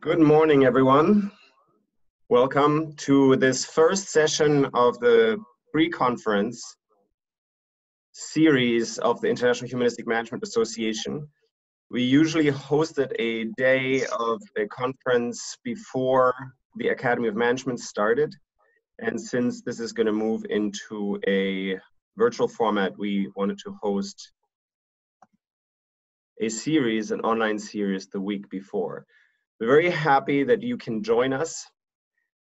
Good morning, everyone. Welcome to this first session of the pre-conference series of the International Humanistic Management Association. We usually hosted a day of a conference before the Academy of Management started. And since this is going to move into a virtual format, we wanted to host a series, an online series, the week before. We're very happy that you can join us.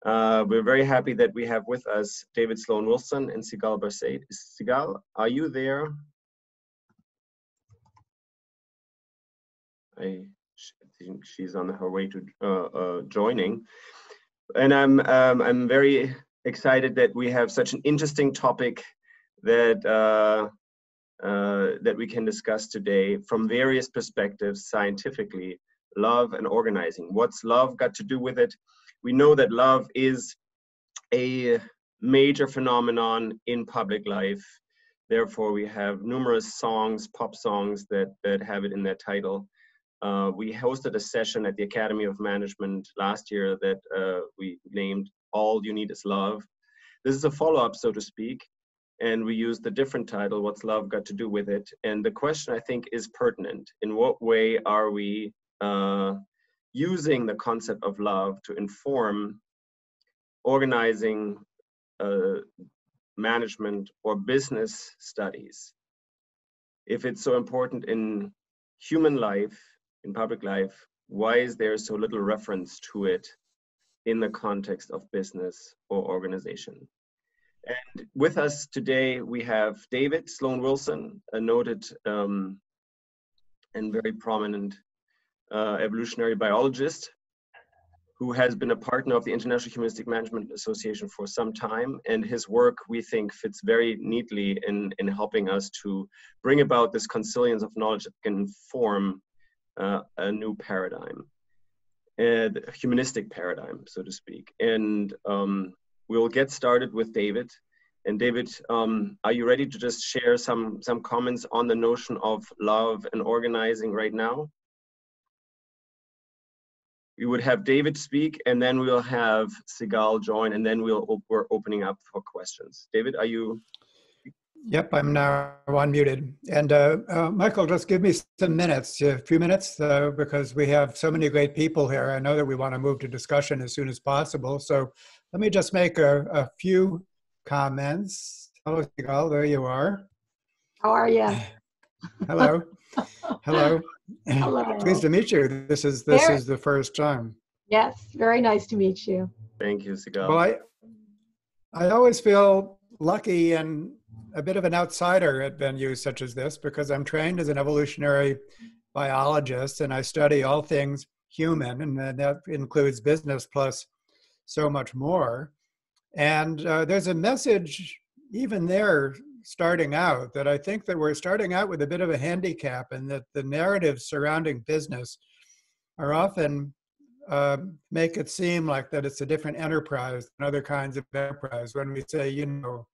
Uh, we're very happy that we have with us David Sloan Wilson and Sigal Barsade. Sigal, are you there? I think she's on her way to uh, uh, joining. And I'm, um, I'm very excited that we have such an interesting topic that uh, uh, that we can discuss today from various perspectives scientifically love and organizing. What's love got to do with it? We know that love is a major phenomenon in public life. Therefore we have numerous songs pop songs that that have it in their title. Uh, we hosted a session at the academy of management last year that uh, we named all you need is love. This is a follow-up so to speak and we used a different title what's love got to do with it? And the question i think is pertinent. In what way are we uh, using the concept of love to inform organizing uh, management or business studies. If it's so important in human life in public life why is there so little reference to it in the context of business or organization? And with us today, we have David Sloan Wilson, a noted um, and very prominent uh, evolutionary biologist who has been a partner of the International Humanistic Management Association for some time. And his work, we think, fits very neatly in, in helping us to bring about this consilience of knowledge that can form uh, a new paradigm, a humanistic paradigm, so to speak. And um, we'll get started with David. And David, um, are you ready to just share some, some comments on the notion of love and organizing right now? We would have David speak, and then we'll have Sigal join, and then we'll we're opening up for questions. David, are you? Yep, I'm now unmuted. And uh, uh, Michael, just give me some minutes, a few minutes, uh, because we have so many great people here. I know that we want to move to discussion as soon as possible. So let me just make a, a few comments. Hello, Sigal, there you are. How are you? Hello. Hello. Hello. Pleased to meet you. This is this very, is the first time. Yes, very nice to meet you. Thank you, Sigal. Well, I I always feel lucky and a bit of an outsider at venues such as this because I'm trained as an evolutionary biologist and I study all things human, and that includes business plus so much more. And uh, there's a message even there starting out that I think that we're starting out with a bit of a handicap and that the narratives surrounding business are often uh, make it seem like that it's a different enterprise than other kinds of enterprise. When we say, you know,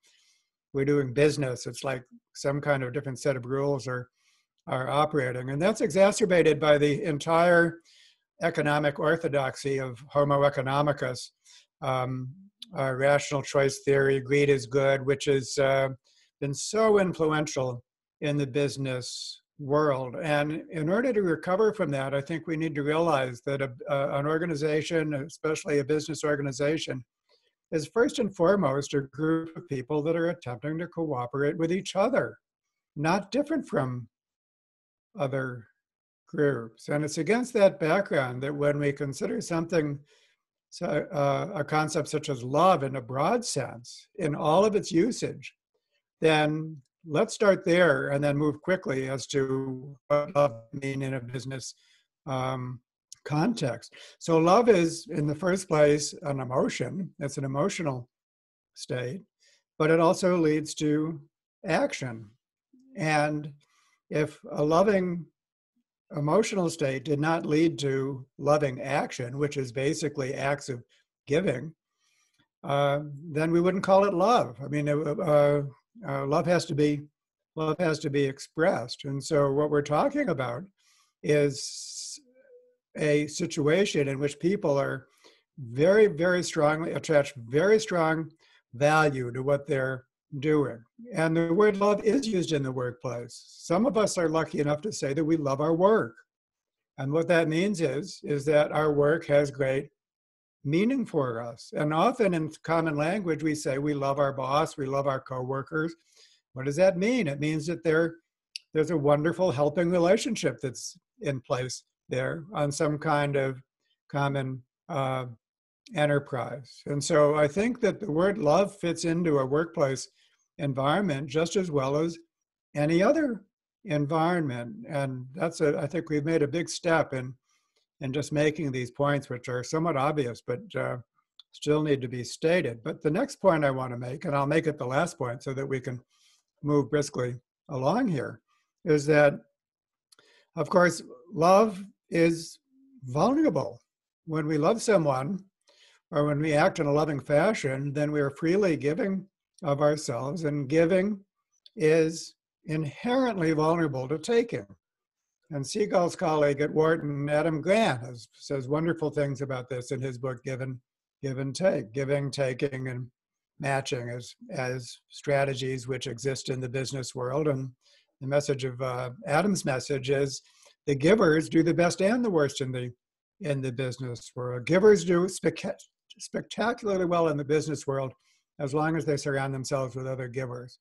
we're doing business, it's like some kind of different set of rules are are operating, and that's exacerbated by the entire economic orthodoxy of Homo economicus, um, rational choice theory, greed is good, which is uh, been so influential in the business world. And in order to recover from that, I think we need to realize that a, uh, an organization, especially a business organization, is first and foremost a group of people that are attempting to cooperate with each other, not different from other groups. And it's against that background that when we consider something, so, uh, a concept such as love in a broad sense, in all of its usage, then let's start there and then move quickly as to what love mean in a business um, context. So love is, in the first place, an emotion. It's an emotional state, but it also leads to action. And if a loving emotional state did not lead to loving action, which is basically acts of giving, uh, then we wouldn't call it love. I mean, uh, uh, love has to be love has to be expressed, and so what we're talking about is a situation in which people are very, very strongly attach very strong value to what they're doing. And the word love is used in the workplace. Some of us are lucky enough to say that we love our work. And what that means is, is that our work has great meaning for us. And often in common language, we say we love our boss, we love our coworkers. What does that mean? It means that there, there's a wonderful helping relationship that's in place there on some kind of common uh, enterprise. And so I think that the word love fits into a workplace environment just as well as any other environment. And that's a, I think we've made a big step in, in just making these points, which are somewhat obvious, but uh, still need to be stated. But the next point I want to make, and I'll make it the last point so that we can move briskly along here, is that, of course, love is vulnerable. When we love someone, or when we act in a loving fashion, then we are freely giving of ourselves, and giving is inherently vulnerable to taking. And Sigal's colleague at Wharton, Adam Grant, has, says wonderful things about this in his book, Given, Give and Take, giving, taking, and matching as, as strategies which exist in the business world. And the message of uh, Adam's message is the givers do the best and the worst in the in the business world. Givers do spec- spectacularly well in the business world as long as they surround themselves with other givers.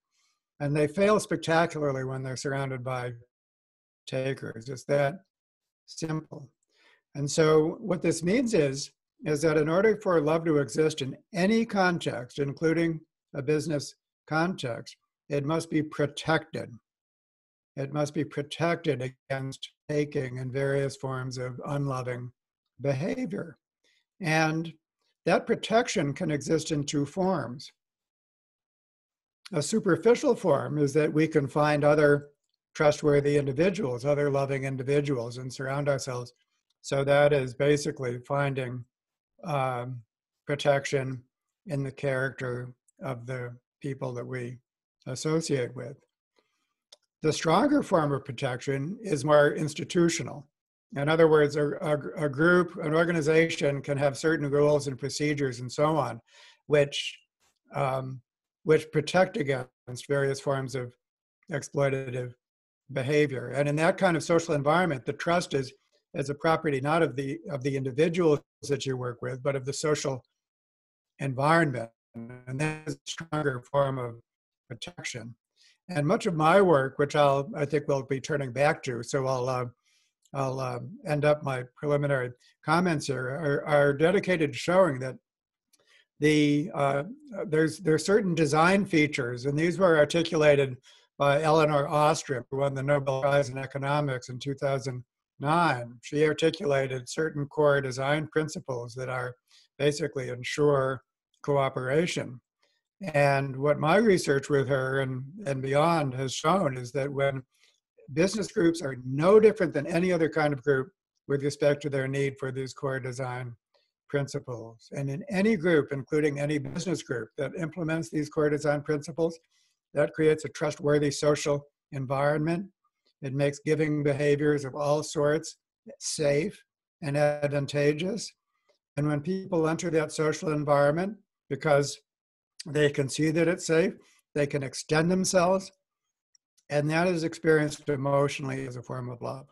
And they fail spectacularly when they're surrounded by takers. It's that simple. And so what this means is, is that in order for love to exist in any context, including a business context, it must be protected. It must be protected against taking and various forms of unloving behavior. And that protection can exist in two forms. A superficial form is that we can find other trustworthy individuals, other loving individuals, and surround ourselves. So that is basically finding um, protection in the character of the people that we associate with. The stronger form of protection is more institutional. In other words, a, a, a, group, an organization can have certain rules and procedures and so on, which um, which protect against various forms of exploitative behavior. And in that kind of social environment, the trust is as a property not of the of the individuals that you work with, but of the social environment. And that is a stronger form of protection. And much of my work, which I'll I think we'll be turning back to, so I'll uh, I'll uh, end up my preliminary comments here, are, are dedicated to showing that the uh, there's there's certain design features, and these were articulated by Elinor Ostrom, who won the Nobel Prize in Economics in 2009. She articulated certain core design principles that are basically ensure cooperation. And what my research with her and, and beyond has shown is that when business groups are no different than any other kind of group with respect to their need for these core design principles. And in any group, including any business group that implements these core design principles, that creates a trustworthy social environment. It makes giving behaviors of all sorts safe and advantageous. And when people enter that social environment, because they can see that it's safe, they can extend themselves, and that is experienced emotionally as a form of love.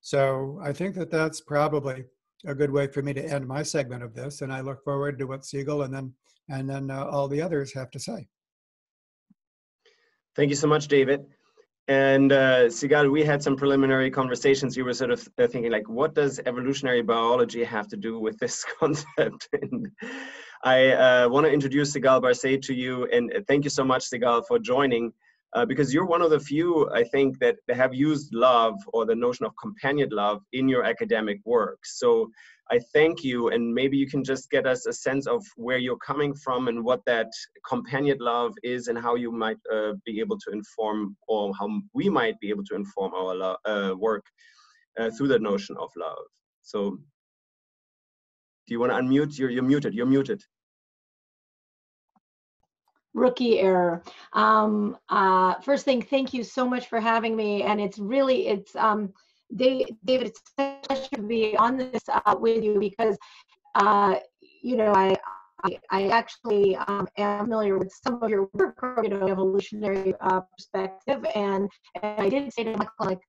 So I think that that's probably a good way for me to end my segment of this, and I look forward to what Sigal and then and then uh, all the others have to say. Thank you so much, David. And uh, Sigal, we had some preliminary conversations. You were sort of uh, thinking, like, what does evolutionary biology have to do with this concept? I uh, want to introduce Sigal Barsade to you, and thank you so much, Sigal, for joining uh, because you're one of the few, I think, that have used love or the notion of companion love in your academic work. So I thank you, and maybe you can just get us a sense of where you're coming from and what that companion love is, and how you might uh, be able to inform, or how we might be able to inform our uh, work uh, through the notion of love. So, do you want to unmute? You're, you're muted. You're muted rookie error. Um, uh, first thing, thank you so much for having me. And it's really, it's um, David, it's such to be on this uh, with you because, uh, you know, I, I, I actually um, am familiar with some of your work you know, evolutionary uh, perspective, and, and I did say to Michael, like,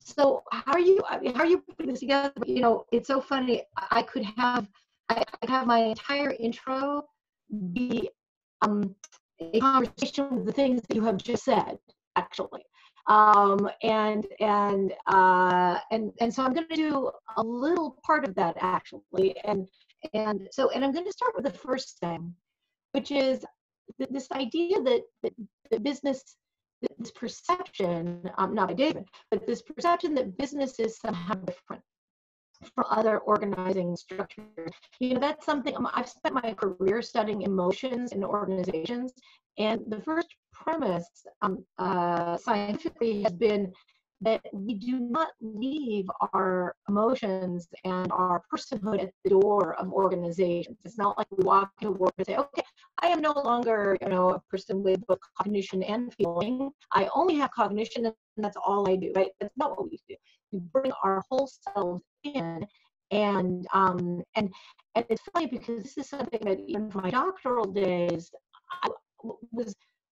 so how are you? How are you putting this together? You know, it's so funny. I could have, I have my entire intro be um, a conversation with the things that you have just said, actually um, and and uh, and and so I'm going to do a little part of that actually, and and so and I'm going to start with the first thing, which is th- this idea that, the business this perception, um, not by David, but this perception that business is somehow different from other organizing structures. You know, that's something um, I've spent my career studying emotions in organizations, and the first premise um, uh, scientifically has been that we do not leave our emotions and our personhood at the door of organizations. It's not like we walk into work and say, okay, I am no longer, you know, a person with both cognition and feeling. I only have cognition and that's all I do, right? That's not what we do. We bring our whole selves in and um and and it's funny because this is something that even from my doctoral days was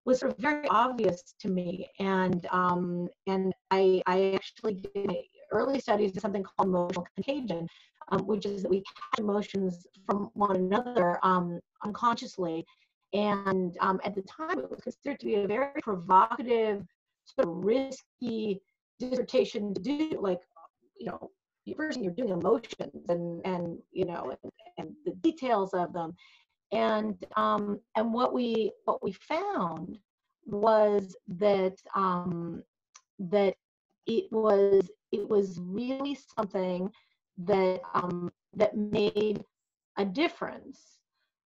was sort of very obvious to me. And um, and I, I actually did early studies of something called emotional contagion, um, which is that we catch emotions from one another um, unconsciously. And um, at the time, it was considered to be a very provocative, sort of risky dissertation to do. Like, you know, you're doing emotions and and you know and, and the details of them and um, and what we what we found was that um, that it was it was really something that um, that made a difference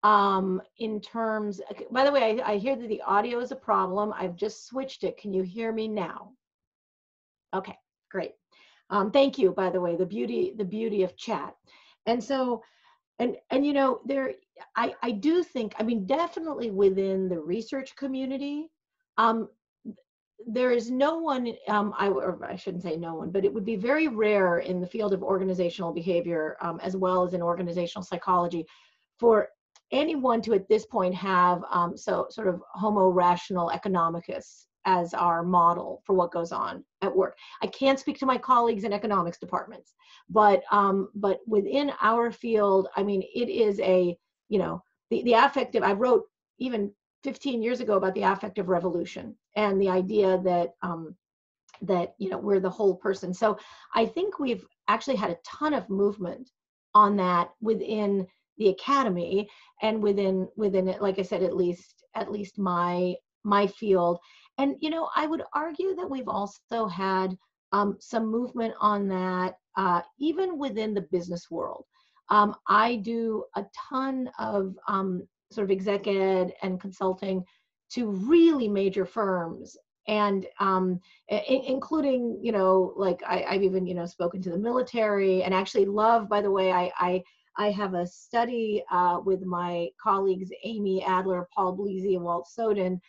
um, in terms. By the way, I, I hear that the audio is a problem. I've just switched it. Can you hear me now? Okay, great. Um, thank you. By the way, the beauty the beauty of chat, and so and and you know there I, I do think, I mean, definitely within the research community, um, there is no one, um, I, I shouldn't say no one, but it would be very rare in the field of organizational behavior um, as well as in organizational psychology for anyone to at this point have um, so sort of homo rational economicus as our model for what goes on at work. I can't speak to my colleagues in economics departments, but um, but within our field, I mean, it is a you know the, the affective i wrote even 15 years ago about the affective revolution and the idea that um, that you know we're the whole person so i think we've actually had a ton of movement on that within the academy and within within it like i said at least at least my my field and you know i would argue that we've also had um, some movement on that uh, even within the business world. Um, I do a ton of um, sort of exec ed and consulting to really major firms and um, including, you know, like I, have even, you know, spoken to the military and actually love, by the way, I, I, I have a study uh, with my colleagues, Amy Adler, Paul Bliese, and Walt Sowden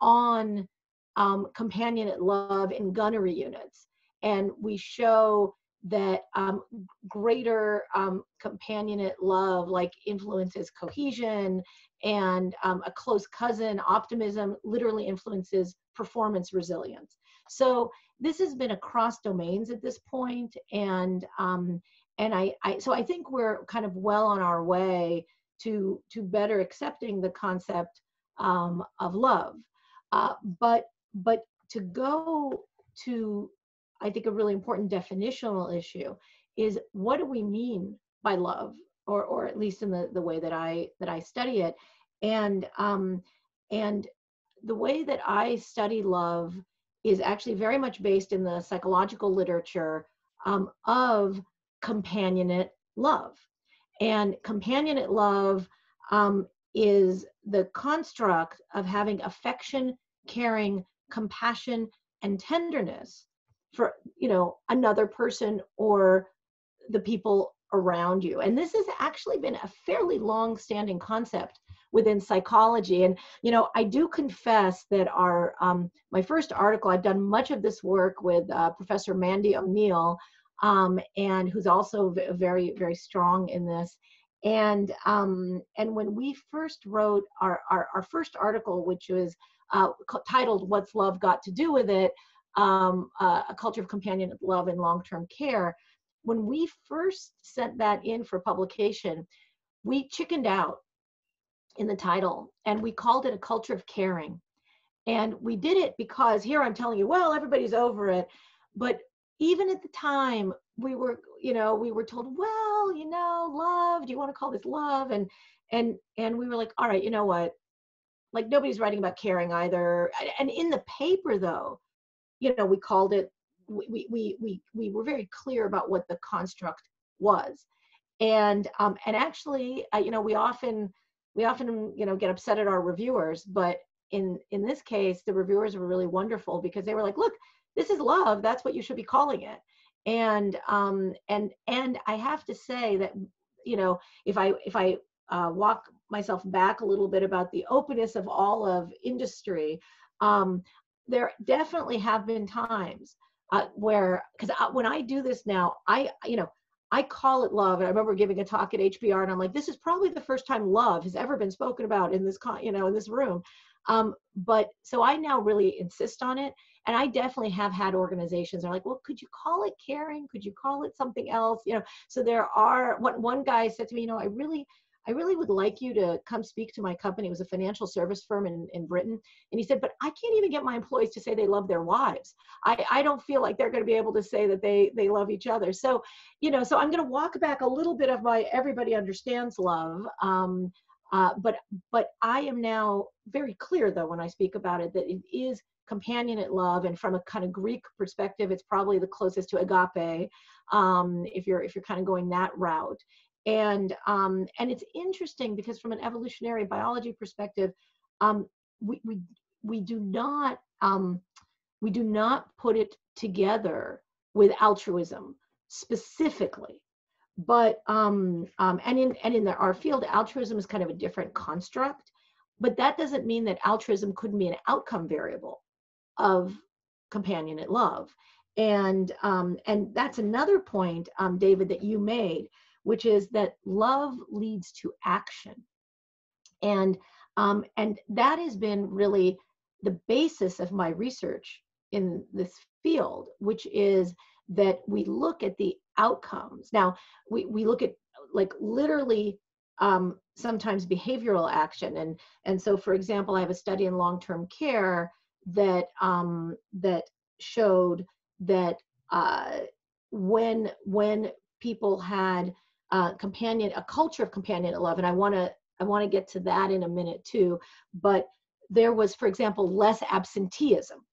on um, companionate love in gunnery units. And we show that um, greater um, companionate love like influences cohesion and um, a close cousin optimism literally influences performance resilience so this has been across domains at this point and um, and I, I so i think we're kind of well on our way to to better accepting the concept um, of love uh, but but to go to I think a really important definitional issue is what do we mean by love, or or at least in the the way that I that I study it, and um, and the way that I study love is actually very much based in the psychological literature um, of companionate love, and companionate love um, is the construct of having affection, caring, compassion, and tenderness for you know another person or the people around you and this has actually been a fairly long standing concept within psychology. And you know, I do confess that our um, my first article, I've done much of this work with uh, Professor Mandy O'Neill, um, and who's also very very strong in this. And um, and when we first wrote our our, our first article, which was uh, titled "What's Love Got to Do with It." Um, uh, a culture of companion love in long-term care. When we first sent that in for publication, we chickened out in the title and we called it a culture of caring. And we did it because here I'm telling you, well, everybody's over it. But even at the time, we were, you know, we were told, well, you know, love, do you want to call this love? And and and we were like, all right, you know what? Like nobody's writing about caring either. And in the paper though, you know, we called it we we we we were very clear about what the construct was. And um and actually, uh, you know, we often we often you know get upset at our reviewers but in in this case the reviewers were really wonderful because they were like look this is love that's what you should be calling it and um and and i have to say that you know if i if i uh, walk myself back a little bit about the openness of all of industry um there definitely have been times uh, where because when i do this now i you know I call it love. And I remember giving a talk at HBR, and I'm like, this is probably the first time love has ever been spoken about in this, con- you know, in this room. Um, but so I now really insist on it, and I definitely have had organizations are like, well, could you call it caring? Could you call it something else? You know, so there are. What one guy said to me, you know, I really I really would like you to come speak to my company. It was a financial service firm in, in Britain. And he said, but I can't even get my employees to say they love their wives. I, I don't feel like they're going to be able to say that they, they love each other. So, you know, so I'm going to walk back a little bit of my everybody understands love. Um, uh, but, but I am now very clear though, when I speak about it, that it is companionate love. And from a kind of Greek perspective, it's probably the closest to agape. Um, if you're, if you're kind of going that route and um, and it's interesting because from an evolutionary biology perspective um, we, we we do not um, we do not put it together with altruism specifically but um, um, and in and in the, our field altruism is kind of a different construct but that doesn't mean that altruism couldn't be an outcome variable of companionate love and um, and that's another point um, david that you made which is that love leads to action. And, um, and that has been really the basis of my research in this field, which is that we look at the outcomes. Now, we, we look at like literally um, sometimes behavioral action. And, and so, for example, I have a study in long-term care that, um, that showed that uh, when, when people had uh, companion, a culture of companion love, and I want to I want to get to that in a minute too. But there was, for example, less absenteeism.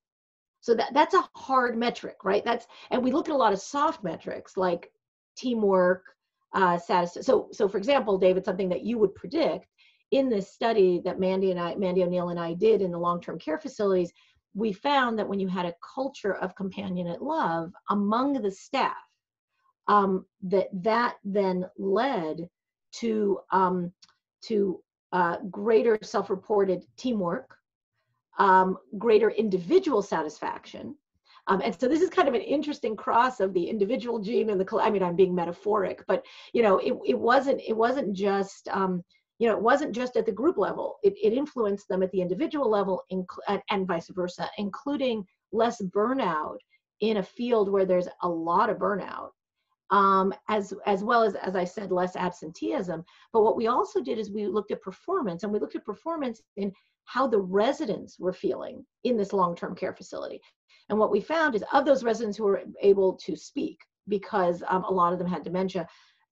So that that's a hard metric, right? That's and we look at a lot of soft metrics like teamwork, uh, status. So so for example, David, something that you would predict in this study that Mandy and I, Mandy O'Neill and I did in the long-term care facilities, we found that when you had a culture of companionate love among the staff, um, that that then led to um, to uh, greater self-reported teamwork, um, greater individual satisfaction. Um, and so this is kind of an interesting cross of the individual gene and the, I mean, I'm being metaphoric, but you know, it, it wasn't, it wasn't just, um, you know, it wasn't just at the group level, it, it influenced them at the individual level inc- and vice versa, including less burnout in a field where there's a lot of burnout um, as as well as as I said, less absenteeism. But what we also did is we looked at performance, and we looked at performance in how the residents were feeling in this long-term care facility. And what we found is of those residents who were able to speak, because um, a lot of them had dementia,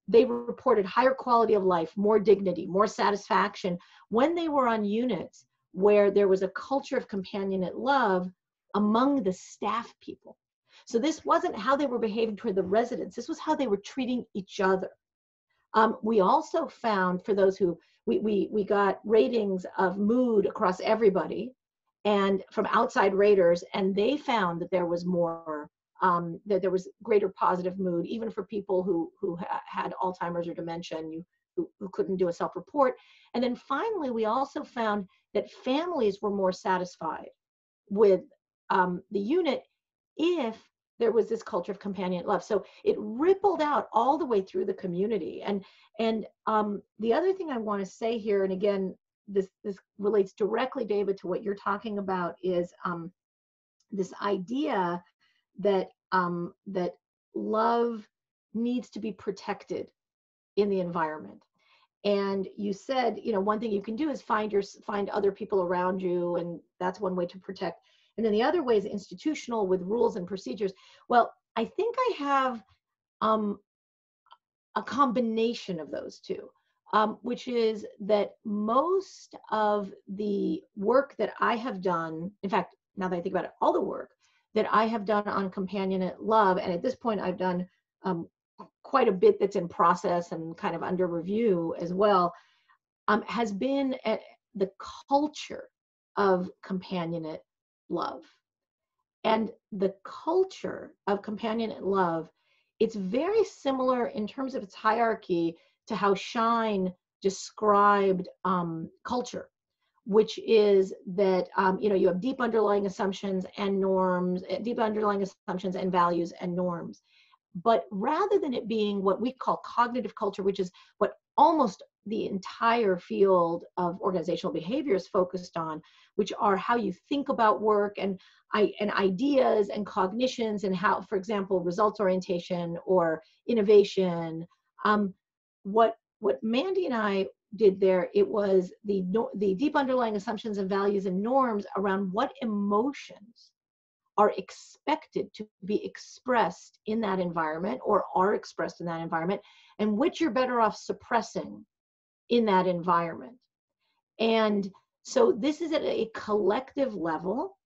they reported higher quality of life, more dignity, more satisfaction when they were on units where there was a culture of companionate love among the staff people. So this wasn't how they were behaving toward the residents. This was how they were treating each other. Um, we also found for those who we, we, we got ratings of mood across everybody and from outside raters, and they found that there was more, um, that there was greater positive mood, even for people who, who ha had Alzheimer's or dementia. And you who, who couldn't do a self-report. And then finally, we also found that families were more satisfied with um, the unit if there was this culture of companion love. So it rippled out all the way through the community. And and um, the other thing I want to say here, and again, this this relates directly, David, to what you're talking about, is um, this idea that um, that love needs to be protected in the environment and you said you know one thing you can do is find your find other people around you and that's one way to protect and then the other way is institutional with rules and procedures. Well i think i have um, a combination of those two um, which is that most of the work that i have done in fact now that i think about it all the work that i have done on companionate love and at this point i've done um, quite a bit that's in process and kind of under review as well, um, has been the culture of companionate love. And the culture of companionate love, it's very similar in terms of its hierarchy to how Schein described um, culture, which is that um, you know you have deep underlying assumptions and norms, eh, deep underlying assumptions and values and norms. But rather than it being what we call cognitive culture, which is what almost the entire field of organizational behavior is focused on, which are how you think about work and and ideas and cognitions and how, for example, results orientation or innovation. Um, what what Mandy and I did there, it was the the deep underlying assumptions and values and norms around what emotions are expected to be expressed in that environment or are expressed in that environment and which you're better off suppressing in that environment and so this is at a collective level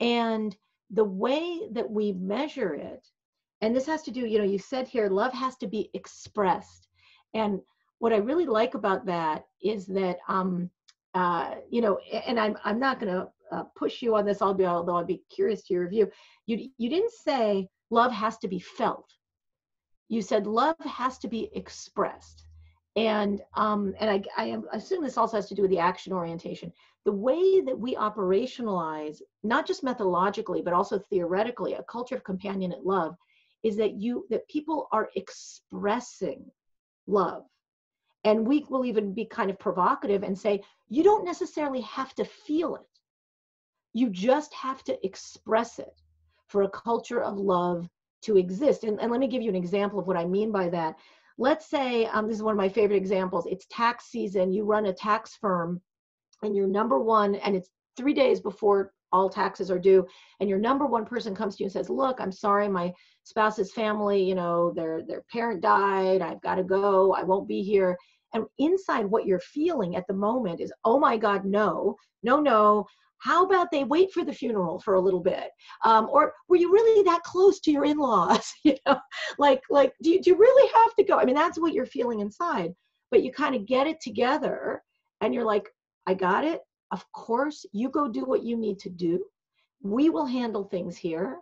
and the way that we measure it and this has to do you know you said here love has to be expressed and what i really like about that is that um uh you know and i'm i'm not going to uh, push you on this, I'll be, although I'd be curious to your review. You, you didn't say love has to be felt. You said love has to be expressed. And, um, and I, I assume this also has to do with the action orientation. The way that we operationalize, not just methodologically, but also theoretically, a culture of companionate love is that you, that people are expressing love and we will even be kind of provocative and say you don't necessarily have to feel it you just have to express it for a culture of love to exist. And, and let me give you an example of what I mean by that. Let's say, um, this is one of my favorite examples. It's tax season. You run a tax firm and you're number one, and it's three days before all taxes are due and your number one person comes to you and says look i'm sorry my spouse's family you know their their parent died. I've got to go. I won't be here. And inside what you're feeling at the moment is oh my god no. No no how about they wait for the funeral for a little bit? Um, or were you really that close to your in-laws you know? Like like do you, do you really have to go? I mean that's what you're feeling inside but you kind of get it together and you're like i got it. Of course you go do what you need to do. We will handle things here.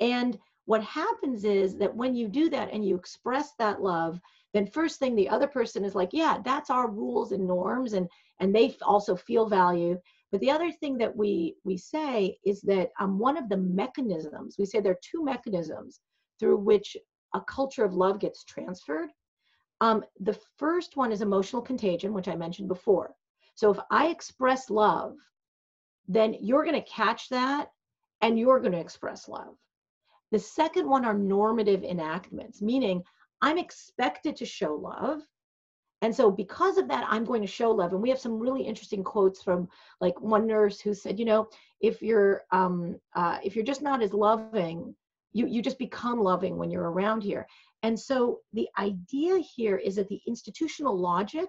And what happens is that when you do that and you express that love then first thing the other person is like yeah that's our rules and norms and and they also feel value but the other thing that we, we say is that um, one of the mechanisms, we say there are two mechanisms through which a culture of love gets transferred. Um, the first one is emotional contagion, which I mentioned before. So if I express love, then you're going to catch that and you're going to express love. The second one are normative enactments, meaning I'm expected to show love and so because of that, I'm going to show love. And we have some really interesting quotes from like one nurse who said, you know, if you're um, uh, if you're just not as loving, you you just become loving when you're around here. And so the idea here is that the institutional logic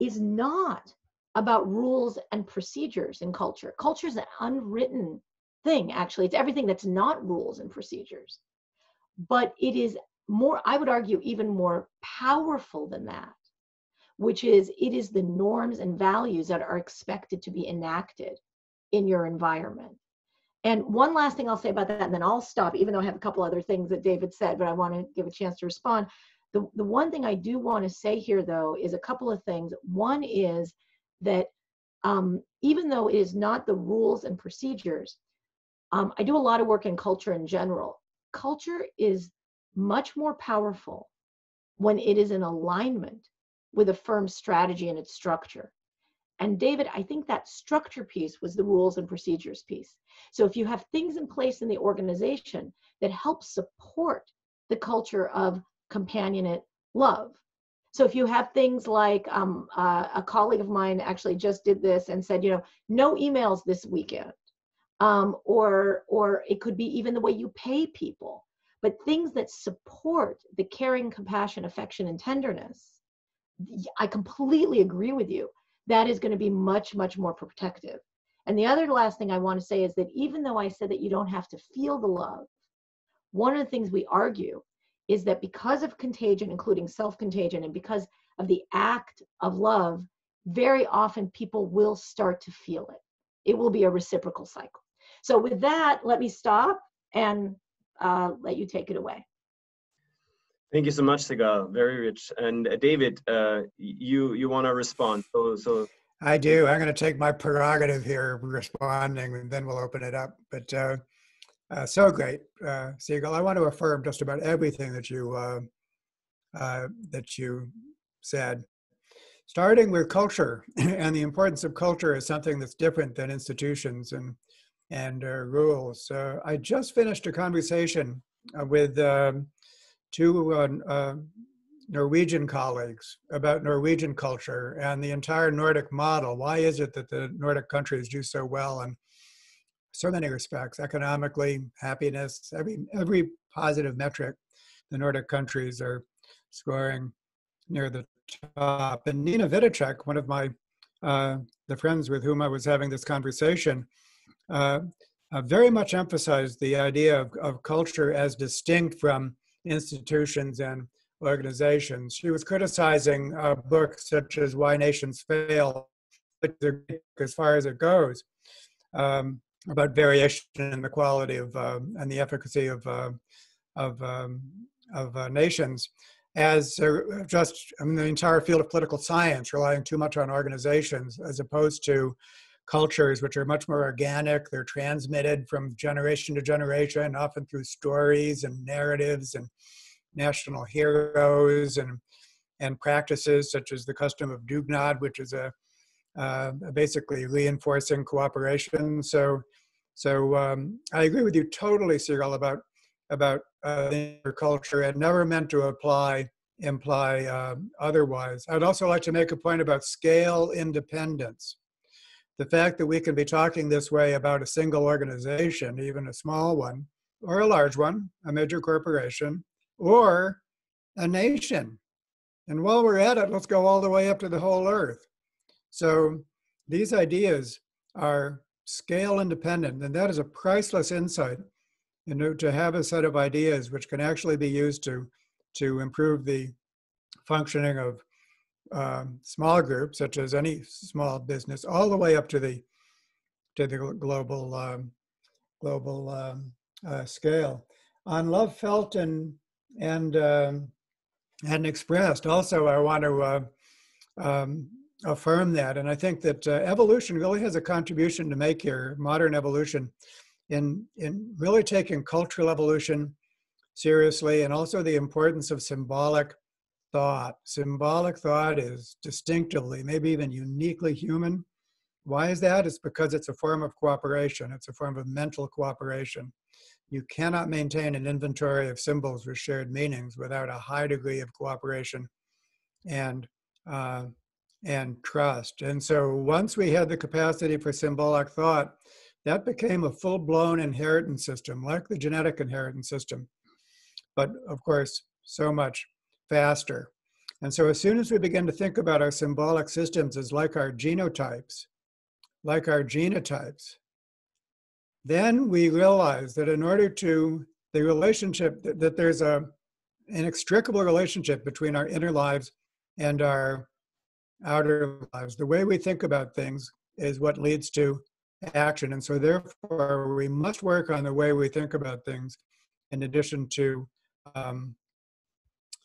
is not about rules and procedures in culture. Culture is an unwritten thing, actually. It's everything that's not rules and procedures. But it is more, I would argue, even more powerful than that which is it is the norms and values that are expected to be enacted in your environment. And one last thing I'll say about that, and then I'll stop, even though I have a couple other things that David said, but I want to give a chance to respond. The, the one thing I do want to say here, though, is a couple of things. One is that um, even though it is not the rules and procedures, um, I do a lot of work in culture in general. Culture is much more powerful when it is in alignment with a firm strategy and its structure. And David, I think that structure piece was the rules and procedures piece. So if you have things in place in the organization that help support the culture of companionate love. So if you have things like um, uh, a colleague of mine actually just did this and said, you know, no emails this weekend, um, or or it could be even the way you pay people, but things that support the caring, compassion, affection, and tenderness. I completely agree with you that is going to be much, much more protective. And the other last thing I want to say is that even though I said that you don't have to feel the love, one of the things we argue is that because of contagion, including self contagion, and because of the act of love, very often people will start to feel it. It will be a reciprocal cycle. So, with that, let me stop and uh, let you take it away. Thank you so much, Sigal. Very rich. And uh, David, uh, you you want to respond? So so. I do. I'm going to take my prerogative here, responding, and then we'll open it up. But uh, uh, so great, uh. I want to affirm just about everything that you uh, uh, that you said. Starting with culture and the importance of culture is something that's different than institutions and and rules. I just finished a conversation with. Um, two uh, uh, Norwegian colleagues about Norwegian culture and the entire Nordic model. Why is it that the Nordic countries do so well in so many respects, economically, happiness, every every positive metric, the Nordic countries are scoring near the top. And Nina Vidicek, one of my uh, the friends with whom I was having this conversation, uh, uh, very much emphasized the idea of, of culture as distinct from institutions and organizations. She was criticizing uh, books such as Why Nations Fail, as far as it goes, um, about variation in the quality of uh, and the efficacy of uh, of um, of uh, nations as just I mean, the entire field of political science relying too much on organizations as opposed to cultures which are much more organic they're transmitted from generation to generation often through stories and narratives and national heroes and and practices such as the custom of dugnad which is a uh, basically reinforcing cooperation. So so um, i agree with you totally Sigal, about about uh, culture and never meant to apply imply uh, otherwise. I'd also like to make a point about scale independence the fact that we can be talking this way about a single organization, even a small one, or a large one, a major corporation, or a nation. And while we're at it, let's go all the way up to the whole earth. So these ideas are scale independent, and that is a priceless insight you know, to have a set of ideas which can actually be used to, to improve the functioning of um, small groups, such as any small business, all the way up to the to the global um, global um, uh, scale. On love felt and and um, and expressed. Also, I want to uh, um, affirm that, and I think that uh, evolution really has a contribution to make here. Modern evolution, in in really taking cultural evolution seriously, and also the importance of symbolic thought. Symbolic thought is distinctively, maybe even uniquely human. Why is that? It's because it's a form of cooperation, it's a form of mental cooperation. You cannot maintain an inventory of symbols with shared meanings without a high degree of cooperation and uh, and trust. And so once we had the capacity for symbolic thought, that became a full-blown inheritance system, like the genetic inheritance system. But of course, so much faster. And so as soon as we begin to think about our symbolic systems as like our genotypes, like our genotypes, then we realize that in order to the relationship that, that there's a inextricable relationship between our inner lives and our outer lives. The way we think about things is what leads to action. And so therefore we must work on the way we think about things in addition to um,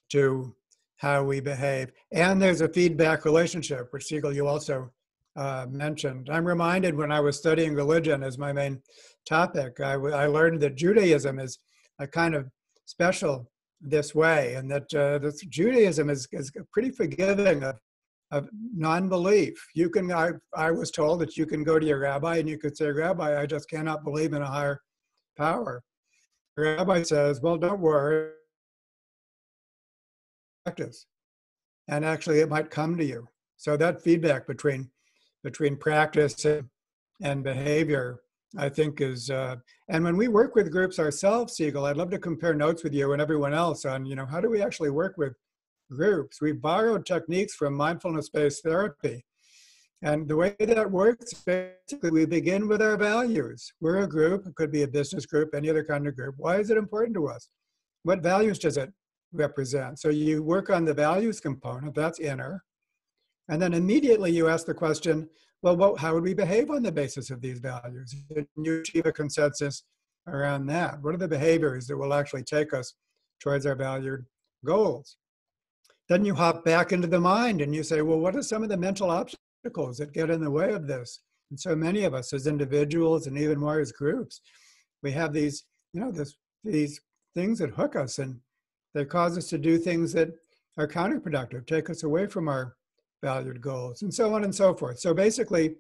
to how we behave. And there's a feedback relationship, which Sigal, you also uh, mentioned. I'm reminded when I was studying religion as my main topic, I, I learned that Judaism is a kind of special this way, and that uh, this Judaism is, is pretty forgiving of, of non-belief. You can, I, I was told that you can go to your rabbi and you could say, Rabbi, I just cannot believe in a higher power. The rabbi says, well, don't worry, practice. And actually, it might come to you. So that feedback between between practice and, behavior, I think, is. Uh, and when we work with groups ourselves, Sigal, I'd love to compare notes with you and everyone else on, you know, how do we actually work with groups? We borrowed techniques from mindfulness-based therapy. And the way that works, basically, we begin with our values. We're a group, it could be a business group, any other kind of group. Why is it important to us? What values does it represent. So you work on the values component, that's inner. And then immediately you ask the question, well, what, how would we behave on the basis of these values? And you achieve a consensus around that. What are the behaviors that will actually take us towards our valued goals? Then you hop back into the mind and you say, well, what are some of the mental obstacles that get in the way of this? And so many of us as individuals and even more as groups, we have these, you know, this, these things that hook us and that cause us to do things that are counterproductive, take us away from our valued goals, and so on and so forth. So basically,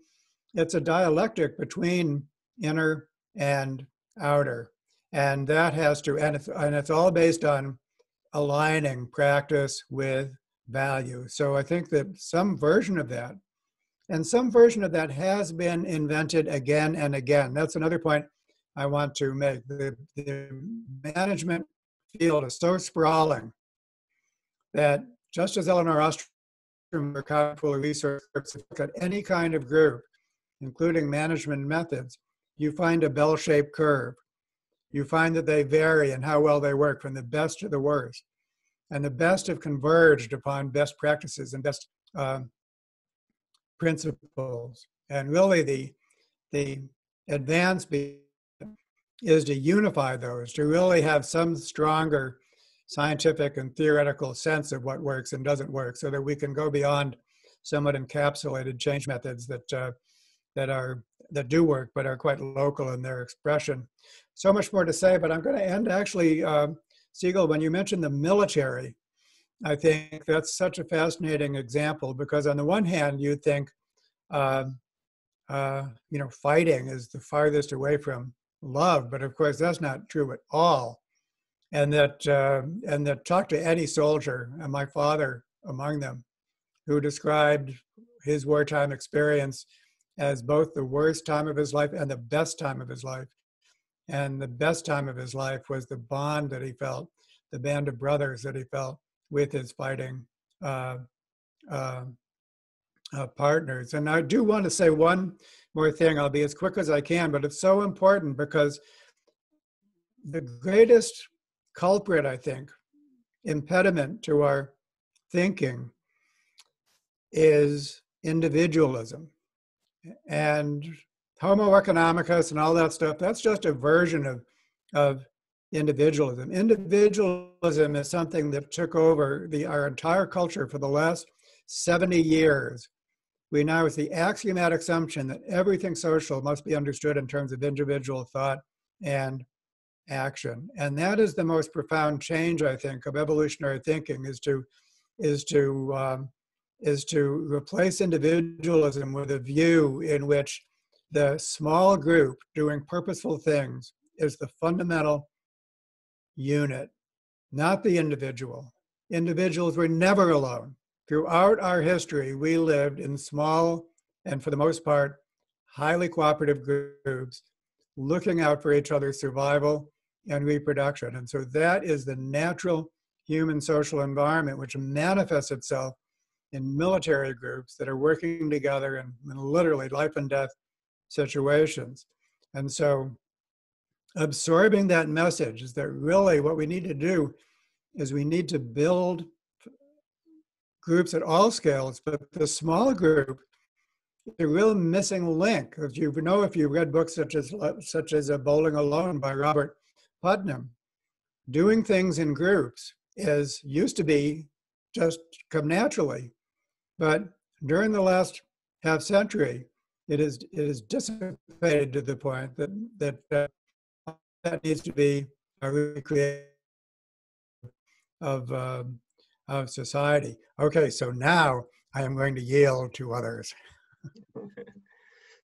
it's a dialectic between inner and outer. And that has to, and it's, and it's all based on aligning practice with value. So I think that some version of that, and some version of that has been invented again and again. That's another point I want to make. The, the management field is so sprawling that just as Elinor Ostrom, her Cognitive Research, look at any kind of group, including management methods, you find a bell-shaped curve. You find that they vary in how well they work from the best to the worst. And the best have converged upon best practices and best um, principles. And really the, the advance is to unify those, to really have some stronger scientific and theoretical sense of what works and doesn't work so that we can go beyond somewhat encapsulated change methods that uh, that are that do work but are quite local in their expression. So much more to say but i'm going to end actually uh, sigal when you mentioned the military i think that's such a fascinating example because on the one hand you think uh, uh, you know fighting is the farthest away from love, but of course that's not true at all. And that uh, and that talk to any soldier, and my father among them, who described his wartime experience as both the worst time of his life and the best time of his life. And the best time of his life was the bond that he felt, the band of brothers that he felt with his fighting uh, uh, uh, partners. And I do want to say one more thing. I'll be as quick as I can, but it's so important because the greatest culprit, I think, impediment to our thinking is individualism. And Homo economicus and all that stuff, that's just a version of, of individualism. Individualism is something that took over the, our entire culture for the last 70 years we now with the axiomatic assumption that everything social must be understood in terms of individual thought and action. And that is the most profound change, I think, of evolutionary thinking is to is to um, is to replace individualism with a view in which the small group doing purposeful things is the fundamental unit, not the individual. Individuals were never alone. Throughout our history, we lived in small and, for the most part, highly cooperative groups, looking out for each other's survival and reproduction. And so that is the natural human social environment which manifests itself in military groups that are working together in, in literally life and death situations. And so absorbing that message is that really what we need to do is we need to build groups at all scales, but the small group, the real missing link. If you know, if you read books such as such as *A Bowling Alone by Robert Putnam, doing things in groups is used to be just come naturally. But during the last half century, it is it is dissipated to the point that that uh, that needs to be a recreation of um, of society. Okay, so now I am going to yield to others.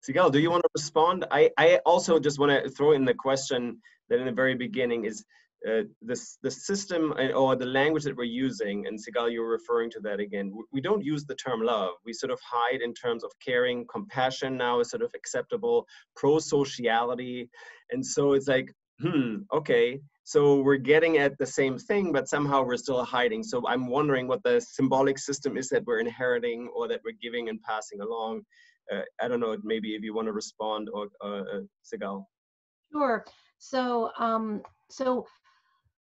Sigal, do you want to respond? I, I also just want to throw in the question that in the very beginning is uh, this the system uh, or the language that we're using, and Sigal, you're referring to that again. We don't use the term love. We sort of hide in terms of caring, compassion now is sort of acceptable, pro-sociality, and so it's like, hmm, okay, so we're getting at the same thing, but somehow we're still hiding. So I'm wondering what the symbolic system is that we're inheriting or that we're giving and passing along. Uh, I don't know, maybe if you want to respond or uh, uh Sigal. Sure. So, um, so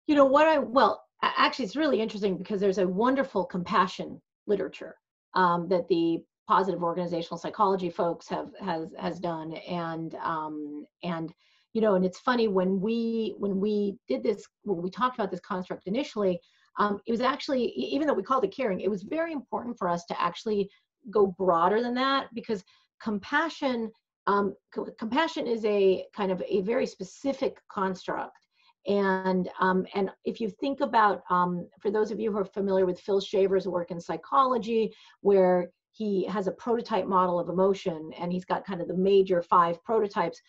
you know what I well actually it's really interesting because there's a wonderful compassion literature um, that the positive organizational psychology folks have has has done and um, and you know and it's funny when we when we did this when we talked about this construct initially um, it was actually even though we called it caring it was very important for us to actually go broader than that because compassion um, compassion is a kind of a very specific construct and um, and if you think about um, for those of you who are familiar with Phil Shaver's work in psychology, where he has a prototype model of emotion and he's got kind of the major five prototypes.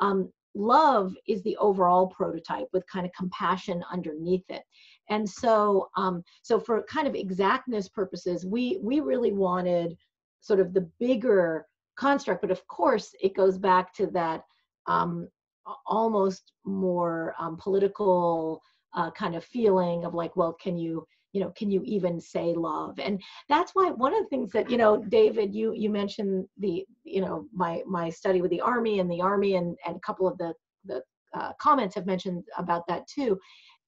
Um, love is the overall prototype with kind of compassion underneath it. And so um, so for kind of exactness purposes, we we really wanted sort of the bigger construct, but of course it goes back to that um, almost more um, political uh, kind of feeling of like, well, can you, you know, can you even say love? And that's why one of the things that, you know, David, you you mentioned the, you know, my my study with the army and the army and and a couple of the the uh, comments have mentioned about that too,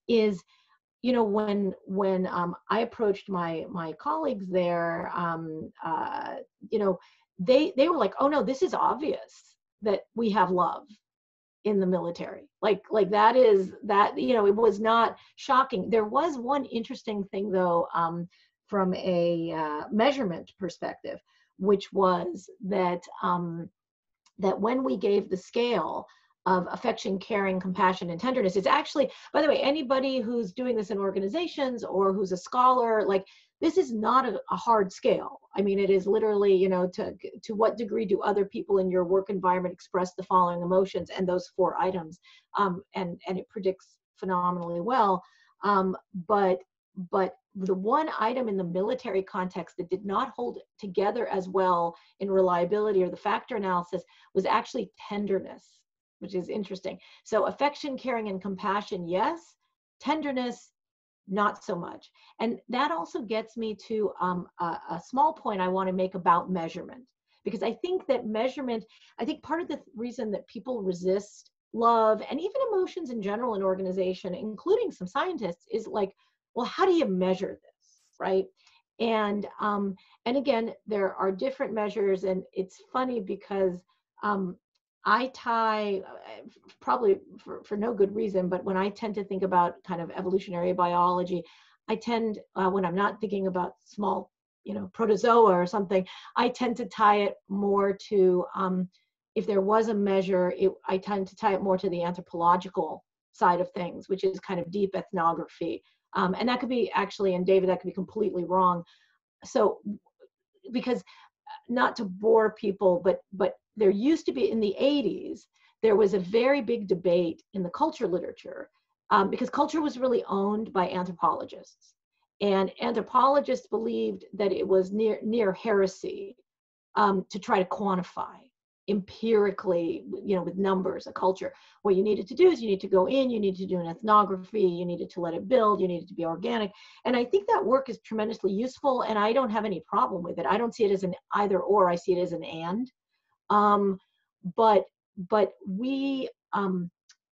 is you know when when um, I approached my my colleagues there, um, uh, you know, they they were like, oh no, this is obvious that we have love in the military like like that is that you know it was not shocking there was one interesting thing though um, from a uh, measurement perspective which was that um, that when we gave the scale of affection, caring, compassion, and tenderness. It's actually, by the way, anybody who's doing this in organizations or who's a scholar, like this is not a, a, hard scale. I mean, it is literally, you know, to to what degree do other people in your work environment express the following emotions and those four items, um, and and it predicts phenomenally well. Um, but but the one item in the military context that did not hold together as well in reliability or the factor analysis was actually tenderness, which is interesting. So affection, caring, and compassion, yes. Tenderness, not so much. And that also gets me to um, a, a small point I want to make about measurement. Because I think that measurement, I think part of the reason that people resist love and even emotions in general in organization, including some scientists, is like, well, how do you measure this, right? And um, and again, there are different measures, and it's funny because um, I tie, uh, probably for, for no good reason, but when I tend to think about kind of evolutionary biology, I tend, uh, when I'm not thinking about small, you know, protozoa or something, I tend to tie it more to, um, if there was a measure, it, I tend to tie it more to the anthropological side of things, which is kind of deep ethnography. Um, and that could be actually, and David, that could be completely wrong. So, because uh, not to bore people, but but there used to be in the 80s, there was a very big debate in the culture literature um, because culture was really owned by anthropologists. And anthropologists believed that it was near, near heresy um, to try to quantify empirically, you know, with numbers, a culture. What you needed to do is you need to go in, you need to do an ethnography, you needed to let it build, you needed to be organic. And I think that work is tremendously useful and I don't have any problem with it. I don't see it as an either or, I see it as an and. Um, but but we um,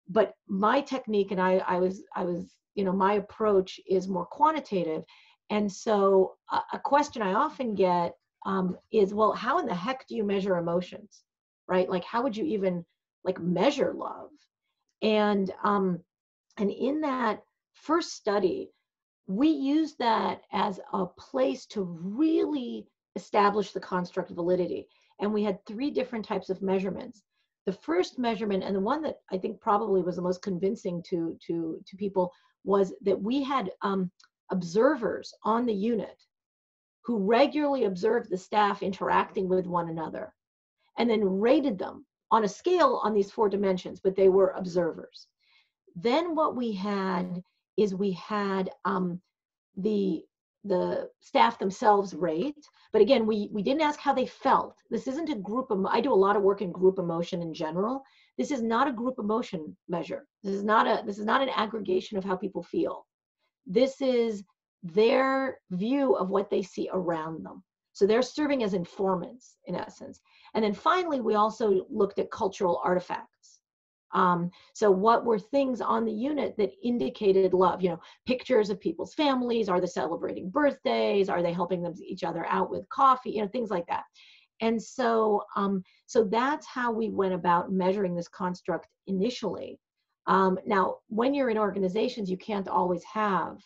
but my technique and I I was I was you know my approach is more quantitative, and so a, a question I often get um, is well how in the heck do you measure emotions, right? Like how would you even like measure love? And um, and in that first study, we used that as a place to really establish the construct validity. And we had three different types of measurements. The first measurement, and the one that I think probably was the most convincing to, to, to people, was that we had um, observers on the unit who regularly observed the staff interacting with one another and then rated them on a scale on these four dimensions, but they were observers. Then what we had is we had um, the the staff themselves rate but again we we didn't ask how they felt. This isn't a group of i do a lot of work in group emotion in general. This is not a group emotion measure. This is not a this is not an aggregation of how people feel. This is their view of what they see around them. So they're serving as informants in essence. And then finally we also looked at cultural artifacts um, so what were things on the unit that indicated love? You know, pictures of people's families. Are they celebrating birthdays? Are they helping them each other out with coffee? You know, things like that. And so, um, so that's how we went about measuring this construct initially. Um, now, when you're in organizations, you can't always have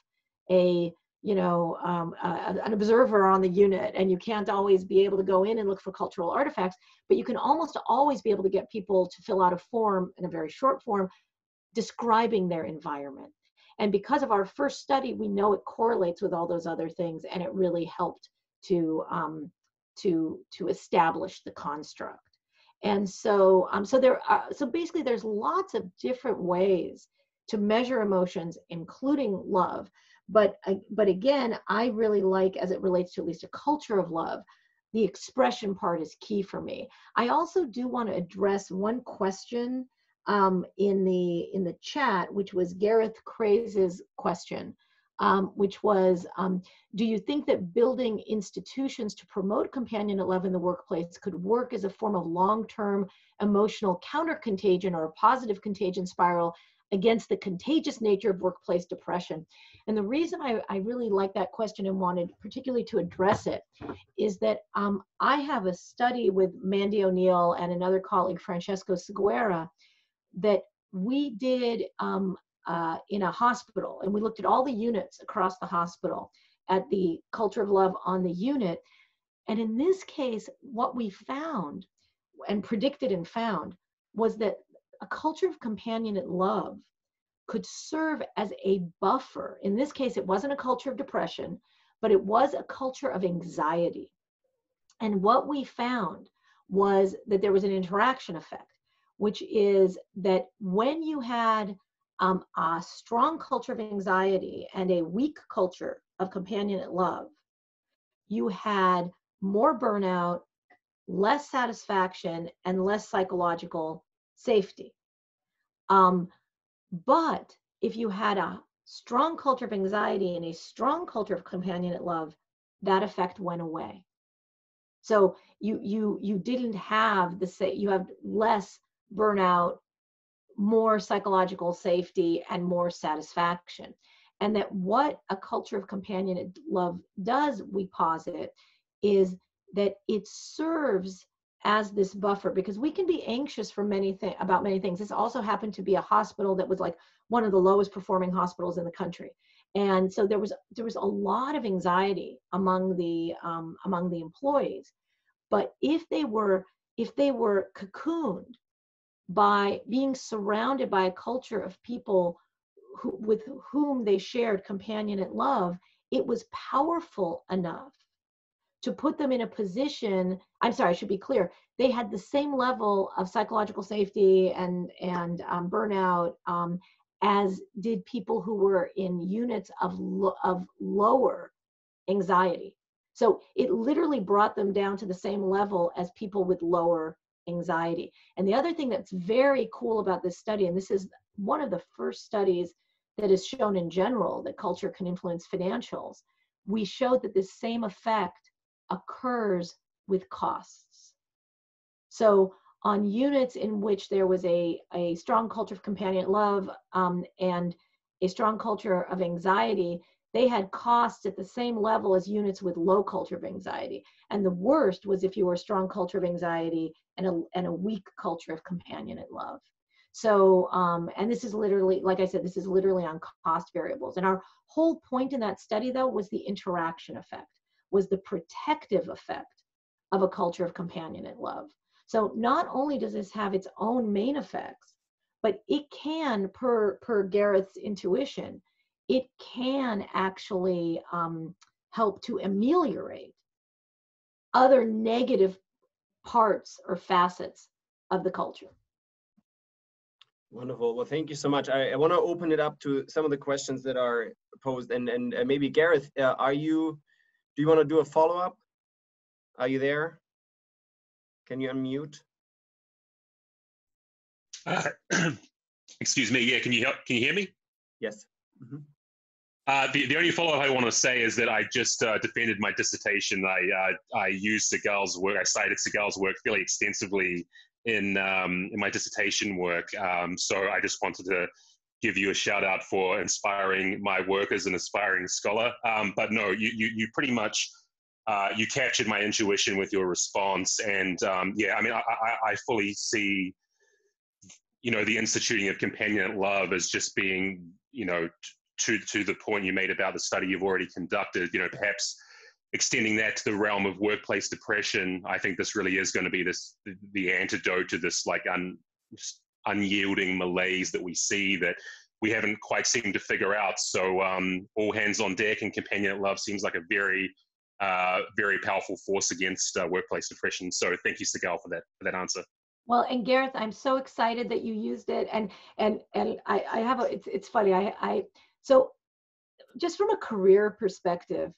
a you know um, uh, an observer on the unit and you can't always be able to go in and look for cultural artifacts but you can almost always be able to get people to fill out a form in a very short form describing their environment. And because of our first study we know it correlates with all those other things and it really helped to um, to to establish the construct. And so um, so there are so basically there's lots of different ways to measure emotions including love but but again i really like as it relates to at least a culture of love the expression part is key for me i also do want to address one question um, in the in the chat which was gareth craze's question um, which was um, do you think that building institutions to promote companionate love in the workplace could work as a form of long-term emotional counter contagion or a positive contagion spiral against the contagious nature of workplace depression. And the reason I, I really like that question and wanted particularly to address it is that um, I have a study with Mandy O'Neill and another colleague, Francesco Seguera, that we did um, uh, in a hospital. And we looked at all the units across the hospital at the culture of love on the unit. And in this case, what we found and predicted and found was that a culture of companionate love could serve as a buffer. In this case, it wasn't a culture of depression, but it was a culture of anxiety. And what we found was that there was an interaction effect, which is that when you had um, a strong culture of anxiety and a weak culture of companionate love, you had more burnout, less satisfaction, and less psychological safety. Um, but if you had a strong culture of anxiety and a strong culture of companionate love, that effect went away. So you you you didn't have the say you have less burnout, more psychological safety, and more satisfaction. And that what a culture of companionate love does, we posit, is that it serves as this buffer because we can be anxious for many things about many things. This also happened to be a hospital that was like one of the lowest performing hospitals in the country, and so there was there was a lot of anxiety among the um, among the employees. But if they were if they were cocooned by being surrounded by a culture of people who, with whom they shared companionate love, it was powerful enough to put them in a position i'm sorry i should be clear they had the same level of psychological safety and and um, burnout um, as did people who were in units of lo- of lower anxiety. So it literally brought them down to the same level as people with lower anxiety. And the other thing that's very cool about this study and this is one of the first studies that is shown in general that culture can influence financials we showed that this same effect occurs with costs. So on units in which there was a, a strong culture of companionate love um, and a strong culture of anxiety, they had costs at the same level as units with low culture of anxiety. And the worst was if you were a strong culture of anxiety and a, and a weak culture of companionate love. So, um, and this is literally, like I said, this is literally on cost variables. And our whole point in that study, though, was the interaction effect, was the protective effect of a culture of companionate love. So not only does this have its own main effects, but it can, per per Gareth's intuition, it can actually um, help to ameliorate other negative parts or facets of the culture. Wonderful. Well, thank you so much. I, I want to open it up to some of the questions that are posed, and and uh, maybe Gareth, uh, are you? Do you want to do a follow up? Are you there? Can you unmute? Uh, excuse me. Yeah. Can you help, can you hear me? Yes. Mm -hmm. Uh, the, the only follow-up I want to say is that I just uh, defended my dissertation. I uh, I used Sigal's work. I cited Sigal's work fairly extensively in um, in my dissertation work. Um, so I just wanted to give you a shout out for inspiring my work as an aspiring scholar. Um, but no, you, you you pretty much uh, you captured my intuition with your response, and um, yeah, I mean I, I, I fully see you know the instituting of companionate love as just being you know to to the point you made about the study you've already conducted, you know, perhaps extending that to the realm of workplace depression, I think this really is going to be this the, antidote to this like un, unyielding malaise that we see that we haven't quite seemed to figure out. So um, all hands on deck and companionate love seems like a very uh, very powerful force against uh, workplace depression. So thank you, Sigal, for that for that answer. Well, and Gareth, I'm so excited that you used it, and and and I, I have a. It's it's funny. I I so, just from a career perspective,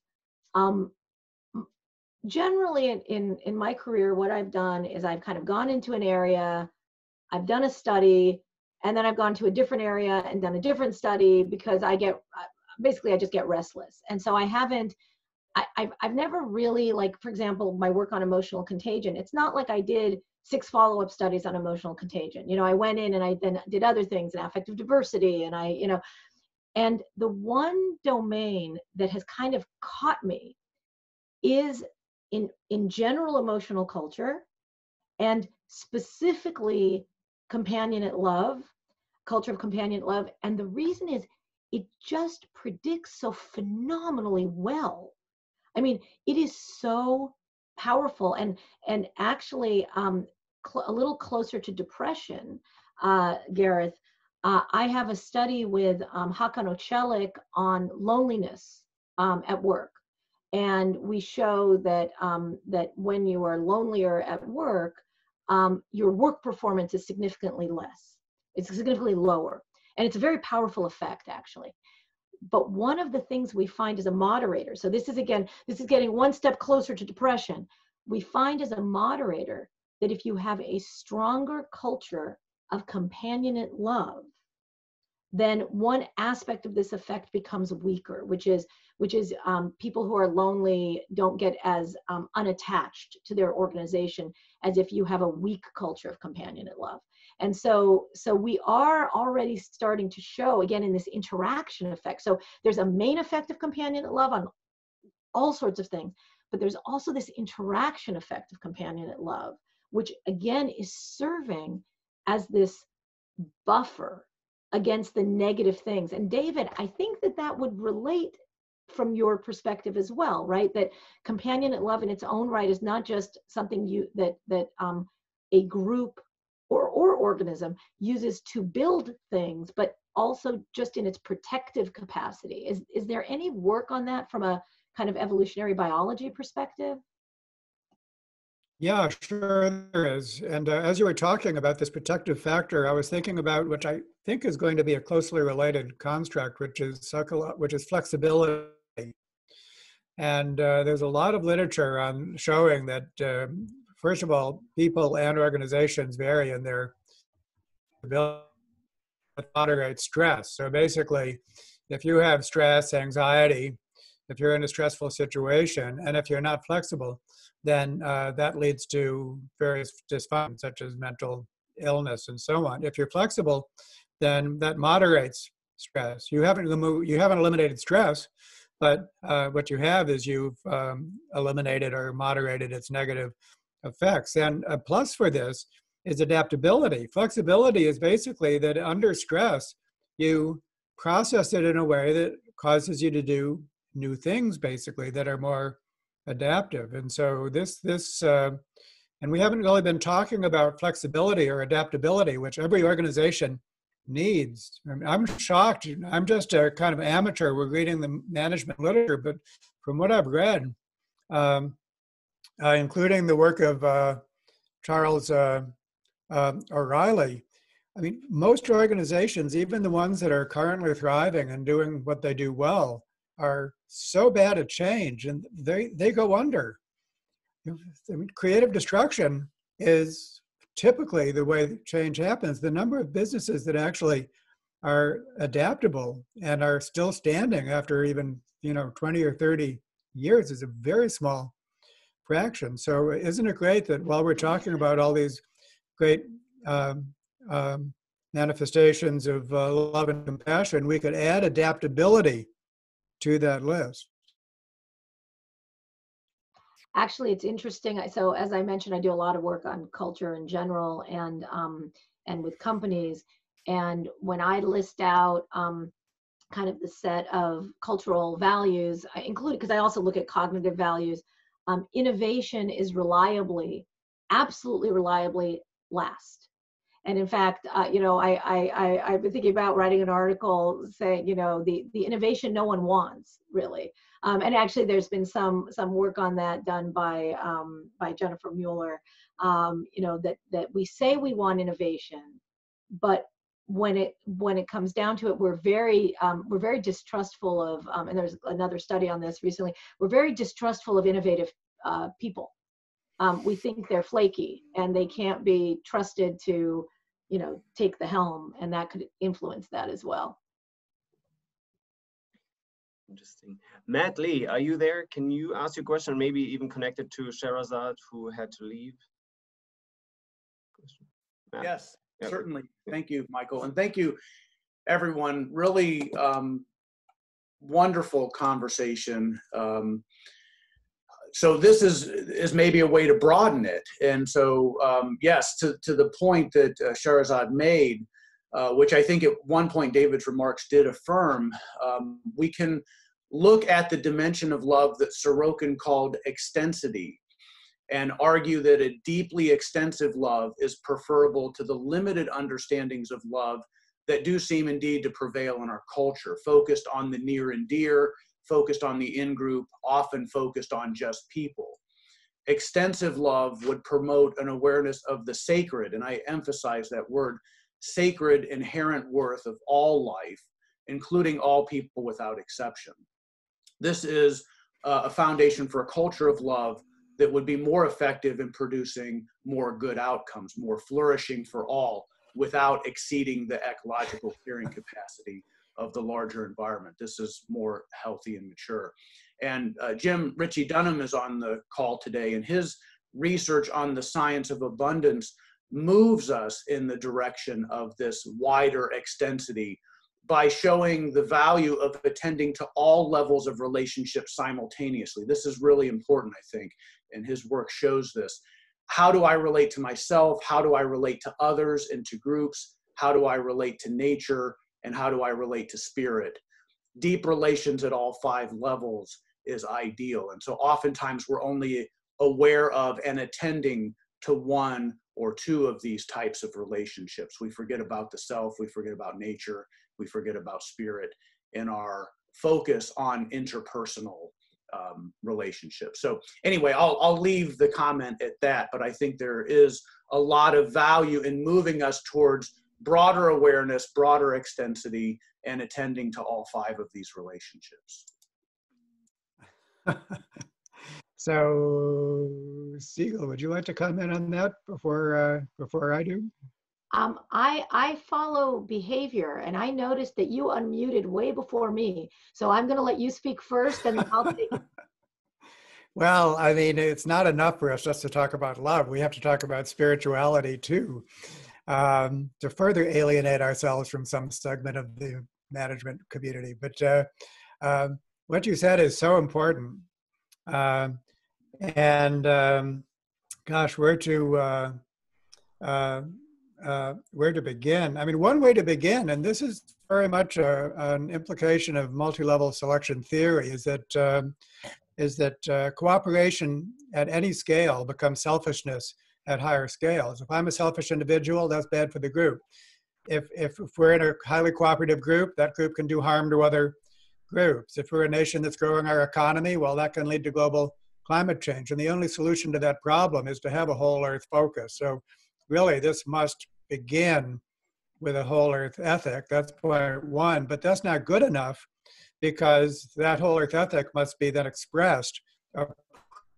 um, generally in, in, in my career, what I've done is I've kind of gone into an area, I've done a study, and then I've gone to a different area and done a different study because I get uh, basically I just get restless, and so I haven't. I, I've, I've never really like for example my work on emotional contagion it's not like i did six follow-up studies on emotional contagion you know i went in and i then did other things in affective diversity and i you know and the one domain that has kind of caught me is in, in general emotional culture and specifically companionate love, culture of companionate love. And the reason is it just predicts so phenomenally well. I mean, it is so powerful and and actually um, a little closer to depression, uh, Gareth. Uh, I have a study with um, Hakan Ozcelik on loneliness um, at work. And we show that, um, that when you are lonelier at work, um, your work performance is significantly less. It's significantly lower. And it's a very powerful effect, actually. But one of the things we find as a moderator, so this is again, this is getting one step closer to depression. We find as a moderator that if you have a stronger culture of companionate love, then one aspect of this effect becomes weaker, which is which is um, people who are lonely don't get as um, unattached to their organization as if you have a weak culture of companionate love. And so, so we are already starting to show again in this interaction effect. So there's a main effect of companionate love on all sorts of things, but there's also this interaction effect of companionate love, which again is serving as this buffer against the negative things. And David, I think that that would relate from your perspective as well, right? That companionate love in its own right is not just something you that that um, a group or or organism uses to build things, but also just in its protective capacity. Is is there any work on that from a kind of evolutionary biology perspective? Yeah, sure there is. And uh, as you were talking about this protective factor, I was thinking about which I think is going to be a closely related construct, which is which is flexibility. And uh, there's a lot of literature on showing that, uh, first of all, people and organizations vary in their ability to moderate stress. So basically, if you have stress, anxiety, if you're in a stressful situation, and if you're not flexible, then uh, that leads to various dysfunctions such as mental illness and so on. If you're flexible, then that moderates stress. You haven't you haven't eliminated stress, but uh, what you have is you've um, eliminated or moderated its negative effects. And a plus for this is adaptability. Flexibility is basically that under stress, you process it in a way that causes you to do new things, basically, that are more adaptive. And so this, this, uh, and we haven't really been talking about flexibility or adaptability, which every organization needs. I I'm shocked. I'm just a kind of amateur. We're reading the management literature, but from what I've read, um, uh, including the work of uh, Charles uh, um, O'Reilly, I mean, most organizations, even the ones that are currently thriving and doing what they do well, are so bad at change and they, they go under. I mean, creative destruction is typically the way change happens. The number of businesses that actually are adaptable and are still standing after even you know 20 or 30 years is a very small fraction. So isn't it great that while we're talking about all these great um, um, manifestations of uh, love and compassion, we could add adaptability to that list. Actually, it's interesting. So as I mentioned, I do a lot of work on culture in general and um, and with companies. And when I list out um, kind of the set of cultural values, I include because I also look at cognitive values. Um, innovation is reliably, absolutely reliably last. And in fact, uh, you know, I, I, I, I've been thinking about writing an article saying, you know, the, the innovation no one wants really. Um, and actually, there's been some some work on that done by um, by Jennifer Mueller. Um, you know that that we say we want innovation, but when it when it comes down to it, we're very um, we're very distrustful of. Um, and there's another study on this recently. We're very distrustful of innovative uh, people. Um, we think they're flaky and they can't be trusted to, you know, take the helm, and that could influence that as well. Interesting. Matt Lee, are you there? Can you ask your question, maybe even connected to Sherazad, who had to leave? Matt. Yes, certainly. Thank you, Michael. And thank you, everyone. Really um, wonderful conversation. Um, so this is is maybe a way to broaden it. And so, um, yes, to, to the point that uh, Sherazad made, uh, which I think at one point David's remarks did affirm, um, we can look at the dimension of love that Sorokin called extensity and argue that a deeply extensive love is preferable to the limited understandings of love that do seem indeed to prevail in our culture, focused on the near and dear, focused on the in group, often focused on just people. Extensive love would promote an awareness of the sacred, and I emphasize that word sacred inherent worth of all life, including all people without exception. This is uh, a foundation for a culture of love that would be more effective in producing more good outcomes, more flourishing for all, without exceeding the ecological carrying capacity of the larger environment. This is more healthy and mature. And uh, Jim Ritchie Dunham is on the call today, and his research on the science of abundance moves us in the direction of this wider extensity by showing the value of attending to all levels of relationships simultaneously. This is really important, I think, and his work shows this. How do I relate to myself? How do I relate to others and to groups? How do I relate to nature? And how do I relate to spirit? Deep relations at all five levels is ideal. And so oftentimes we're only aware of and attending to one or two of these types of relationships. We forget about the self, we forget about nature, we forget about spirit in our focus on interpersonal um, relationships. So anyway, I'll, I'll leave the comment at that, but I think there is a lot of value in moving us towards broader awareness, broader extensity, and attending to all five of these relationships. so, Sigal, would you like to comment on that before uh, before I do? Um, I I follow behavior, and I noticed that you unmuted way before me. So I'm going to let you speak first, and I'll take. well, I mean, it's not enough for us just to talk about love. We have to talk about spirituality too, um, to further alienate ourselves from some segment of the management community. But uh, uh, what you said is so important, uh, and um, gosh, where to uh, uh, uh, where to begin. I mean, one way to begin, and this is very much a, an implication of multi-level selection theory, is that um, is that uh, cooperation at any scale becomes selfishness at higher scales. If I'm a selfish individual, that's bad for the group. If, if, if we're in a highly cooperative group, that group can do harm to other groups. If we're a nation that's growing our economy, well, that can lead to global climate change. And the only solution to that problem is to have a whole earth focus. So really this must begin with a whole earth ethic. That's point one, but that's not good enough because that whole earth ethic must be then expressed,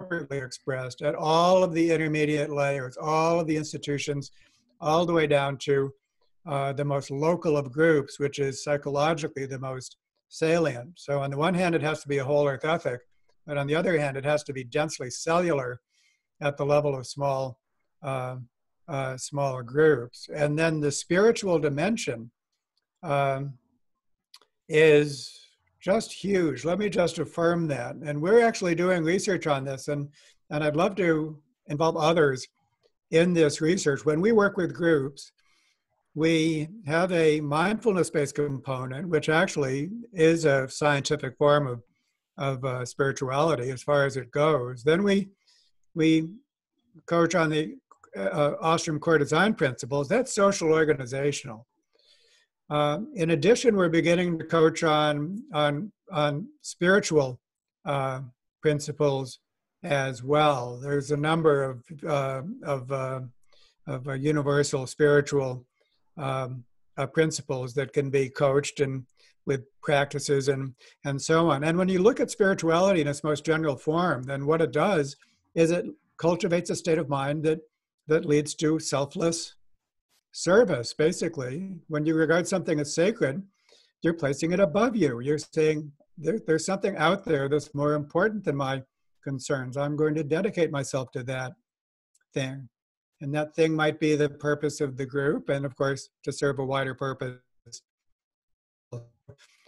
appropriately expressed at all of the intermediate layers, all of the institutions, all the way down to uh, the most local of groups, which is psychologically the most salient. So on the one hand, it has to be a whole earth ethic, but on the other hand, it has to be densely cellular at the level of small, uh, uh, smaller groups. And then the spiritual dimension um, is just huge. Let me just affirm that. And we're actually doing research on this, and, and I'd love to involve others in this research. When we work with groups, we have a mindfulness based component, which actually is a scientific form of, of uh, spirituality as far as it goes. Then we, we coach on the uh, Ostrom core design principles. That's social organizational. Uh, in addition, we're beginning to coach on on on spiritual uh, principles as well. There's a number of uh, of uh, of uh, universal spiritual um, uh, principles that can be coached and with practices and and so on. And when you look at spirituality in its most general form, then what it does is it cultivates a state of mind that that leads to selfless service, basically. When you regard something as sacred, you're placing it above you. You're saying, there, there's something out there that's more important than my concerns. I'm going to dedicate myself to that thing. And that thing might be the purpose of the group, and of course, to serve a wider purpose.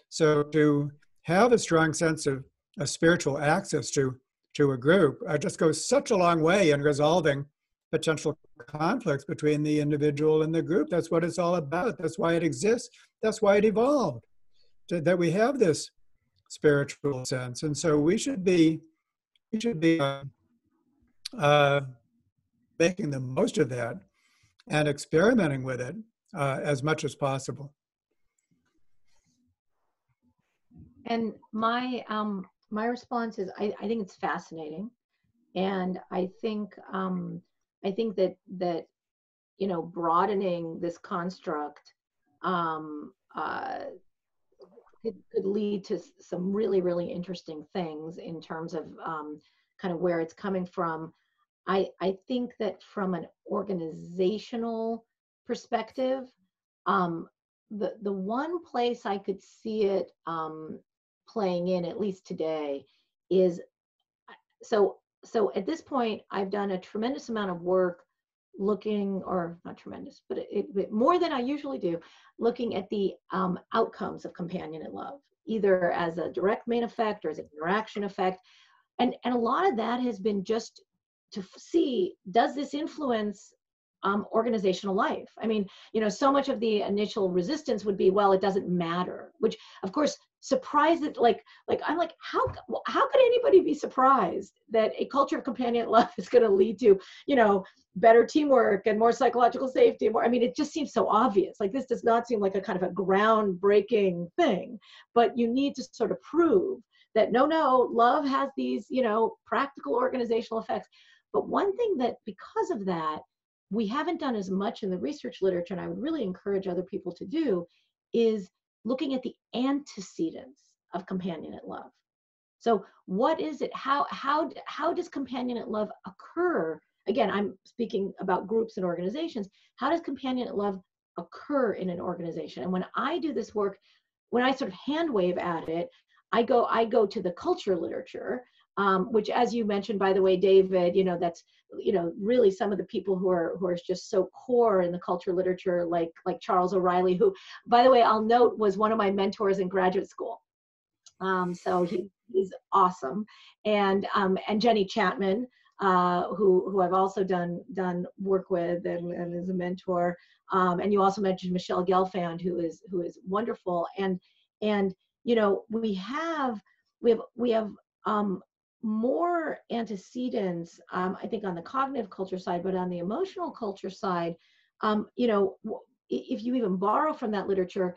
So, to have a strong sense of a spiritual access to, to a group uh, just goes such a long way in resolving potential conflicts between the individual and the group. That's what it's all about. That's why it exists. That's why it evolved. That we have this spiritual sense, and so we should be we should be uh, uh, making the most of that and experimenting with it uh, as much as possible. And my um, my response is I, I think it's fascinating, and I think um, I think that that you know broadening this construct um, uh, could, could lead to some really really interesting things in terms of um, kind of where it's coming from. I I think that from an organizational perspective, um, the the one place I could see it um, playing in at least today is so so at this point, I've done a tremendous amount of work looking, or not tremendous, but it, it more than I usually do, looking at the um, outcomes of companionate love, either as a direct main effect or as an interaction effect. And, and a lot of that has been just to see, does this influence um, organizational life. I mean, you know, so much of the initial resistance would be, well, it doesn't matter, which of course surprised that like like i'm like how how could anybody be surprised that a culture of companion love is going to lead to you know better teamwork and more psychological safety more i mean it just seems so obvious. Like this does not seem like a kind of a groundbreaking thing but you need to sort of prove that no no love has these you know practical organizational effects. But one thing that because of that we haven't done as much in the research literature and i would really encourage other people to do is looking at the antecedents of companionate love. So what is it? How, how, how does companionate love occur? Again, I'm speaking about groups and organizations. How does companionate love occur in an organization? And when I do this work, when I sort of hand wave at it, I go, I go to the culture literature um, which as you mentioned by the way david you know that's you know really some of the people who are who are just so core in the culture literature like like charles o'reilly who by the way i'll note was one of my mentors in graduate school um, so he, he's awesome and um, and jenny chatman uh, who who I've also done done work with and, and is a mentor. Um, and you also mentioned Michelle Gelfand, who is who is wonderful. And and you know we have we have we have um, more antecedents, um, I think, on the cognitive culture side, but on the emotional culture side, um, you know, if you even borrow from that literature,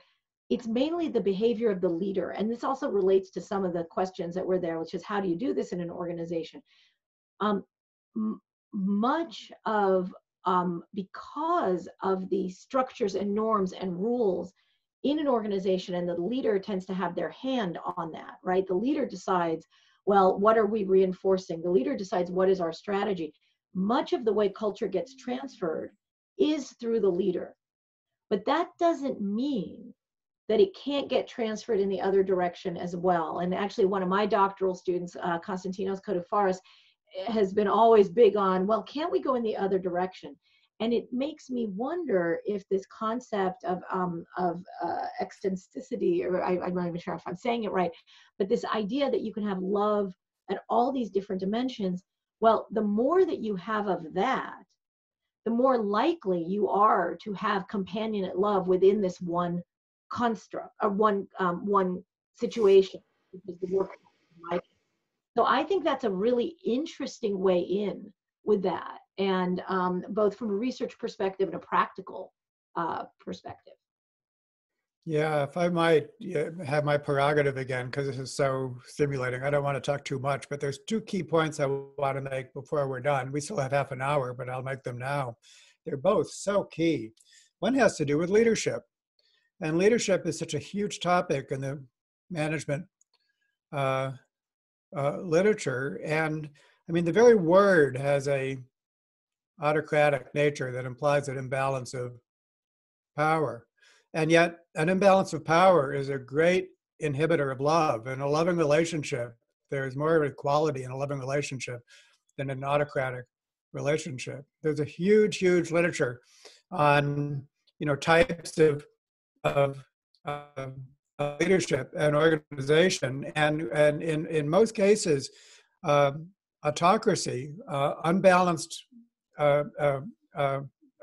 it's mainly the behavior of the leader. And this also relates to some of the questions that were there, which is how do you do this in an organization? Um, much of, um, because of the structures and norms and rules in an organization, and the leader tends to have their hand on that, right? The leader decides, well, what are we reinforcing? The leader decides what is our strategy. Much of the way culture gets transferred is through the leader. But that doesn't mean that it can't get transferred in the other direction as well. And actually, one of my doctoral students, uh, Konstantinos Koudafaris, has been always big on, well, can't we go in the other direction? And it makes me wonder if this concept of, um, of uh, extensivity, or I, I'm not even sure if I'm saying it right, but this idea that you can have love at all these different dimensions, well, the more that you have of that, the more likely you are to have companionate love within this one construct or one um, one situation so i think that's a really interesting way in with that and um, both from a research perspective and a practical uh, perspective. Yeah if i might have my prerogative again because this is so stimulating. I don't want to talk too much but there's two key points i want to make before we're done. We still have half an hour but i'll make them now. They're both so key. One has to do with leadership and leadership is such a huge topic in the management uh, uh, literature. And I mean, the very word has a autocratic nature that implies an imbalance of power. And yet, an imbalance of power is a great inhibitor of love. In a loving relationship, there's more of equality in a loving relationship than an autocratic relationship. There's a huge, huge literature on you know types of of, of leadership and organization, and and in in most cases, uh, autocracy, uh, unbalanced Uh, uh,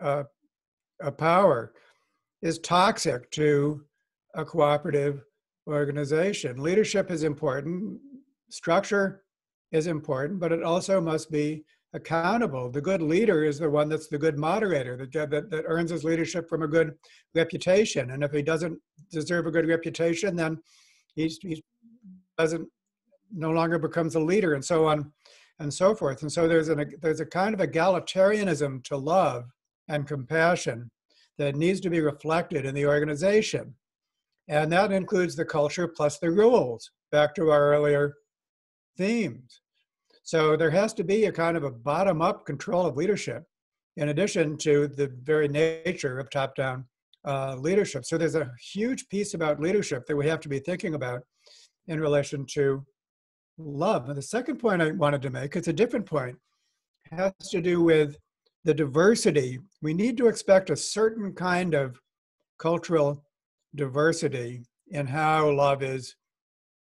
uh, power, is toxic to a cooperative organization. Leadership is important. Structure is important, but it also must be accountable. The good leader is the one that's the good moderator that, that, that earns his leadership from a good reputation. And if he doesn't deserve a good reputation, then he doesn't no longer becomes a leader and so on and so forth. And so there's, an, there's a kind of egalitarianism to love and compassion that needs to be reflected in the organization. And that includes the culture plus the rules, back to our earlier themes. So there has to be a kind of a bottom up control of leadership in addition to the very nature of top down uh, leadership. So there's a huge piece about leadership that we have to be thinking about in relation to love. And the second point I wanted to make, it's a different point, has to do with the diversity. We need to expect a certain kind of cultural diversity in how love is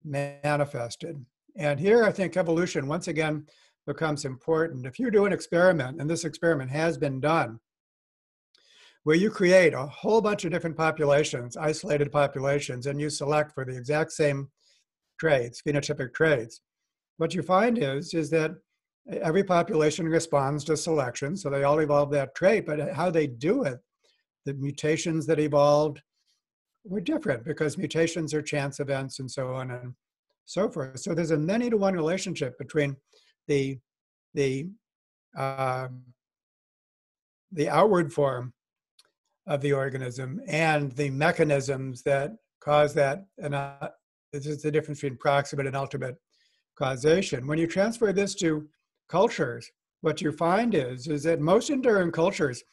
manifested. And here I think evolution once again becomes important. If you do an experiment, and this experiment has been done, where you create a whole bunch of different populations, isolated populations, and you select for the exact same traits, phenotypic traits, what you find is, is that every population responds to selection, so they all evolve that trait, but how they do it, the mutations that evolved were different because mutations are chance events and so on and so forth. So there's a many to one relationship between the the uh, the outward form of the organism and the mechanisms that cause that. This is the difference between proximate and ultimate causation. When you transfer this to cultures, what you find is is that most enduring cultures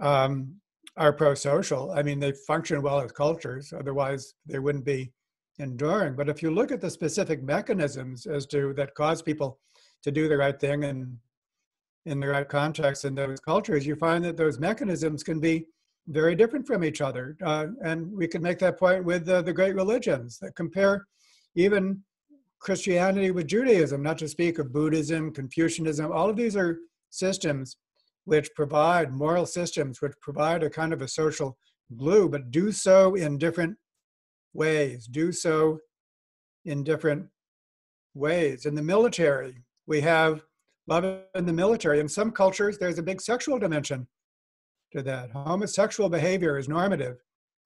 um, are pro-social. I mean, they function well as cultures; otherwise, they wouldn't be enduring. But if you look at the specific mechanisms as to that cause people to do the right thing and in the right context in those cultures, you find that those mechanisms can be very different from each other. Uh, and we can make that point with uh, the great religions that compare even Christianity with Judaism, not to speak of Buddhism, Confucianism. All of these are systems which provide moral systems, which provide a kind of a social glue, but do so in different ways, do so in different ways. In the military, we have love in the military. In some cultures, there's a big sexual dimension to that. Homosexual behavior is normative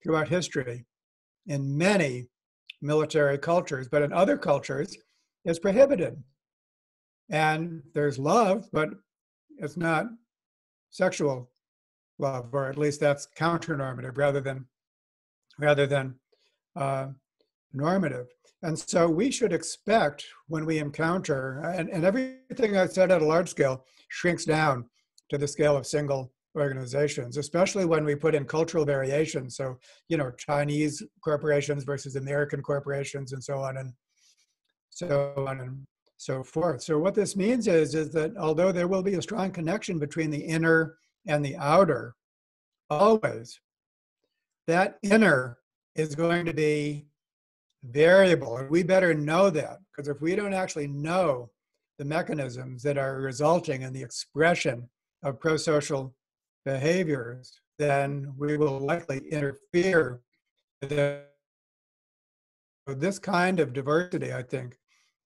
throughout history in many military cultures, but in other cultures, it's prohibited. And there's love, but it's not sexual love, or at least that's counter-normative rather than rather than uh, normative. And so we should expect when we encounter, and, and everything I've said at a large scale shrinks down to the scale of single organizations, especially when we put in cultural variation. So, you know, Chinese corporations versus American corporations and so on and so on and so forth. So what this means is, is that although there will be a strong connection between the inner and the outer, always, that inner is going to be variable. And we better know that because if we don't actually know the mechanisms that are resulting in the expression of pro-social behaviors, then we will likely interfere this kind of diversity, I think,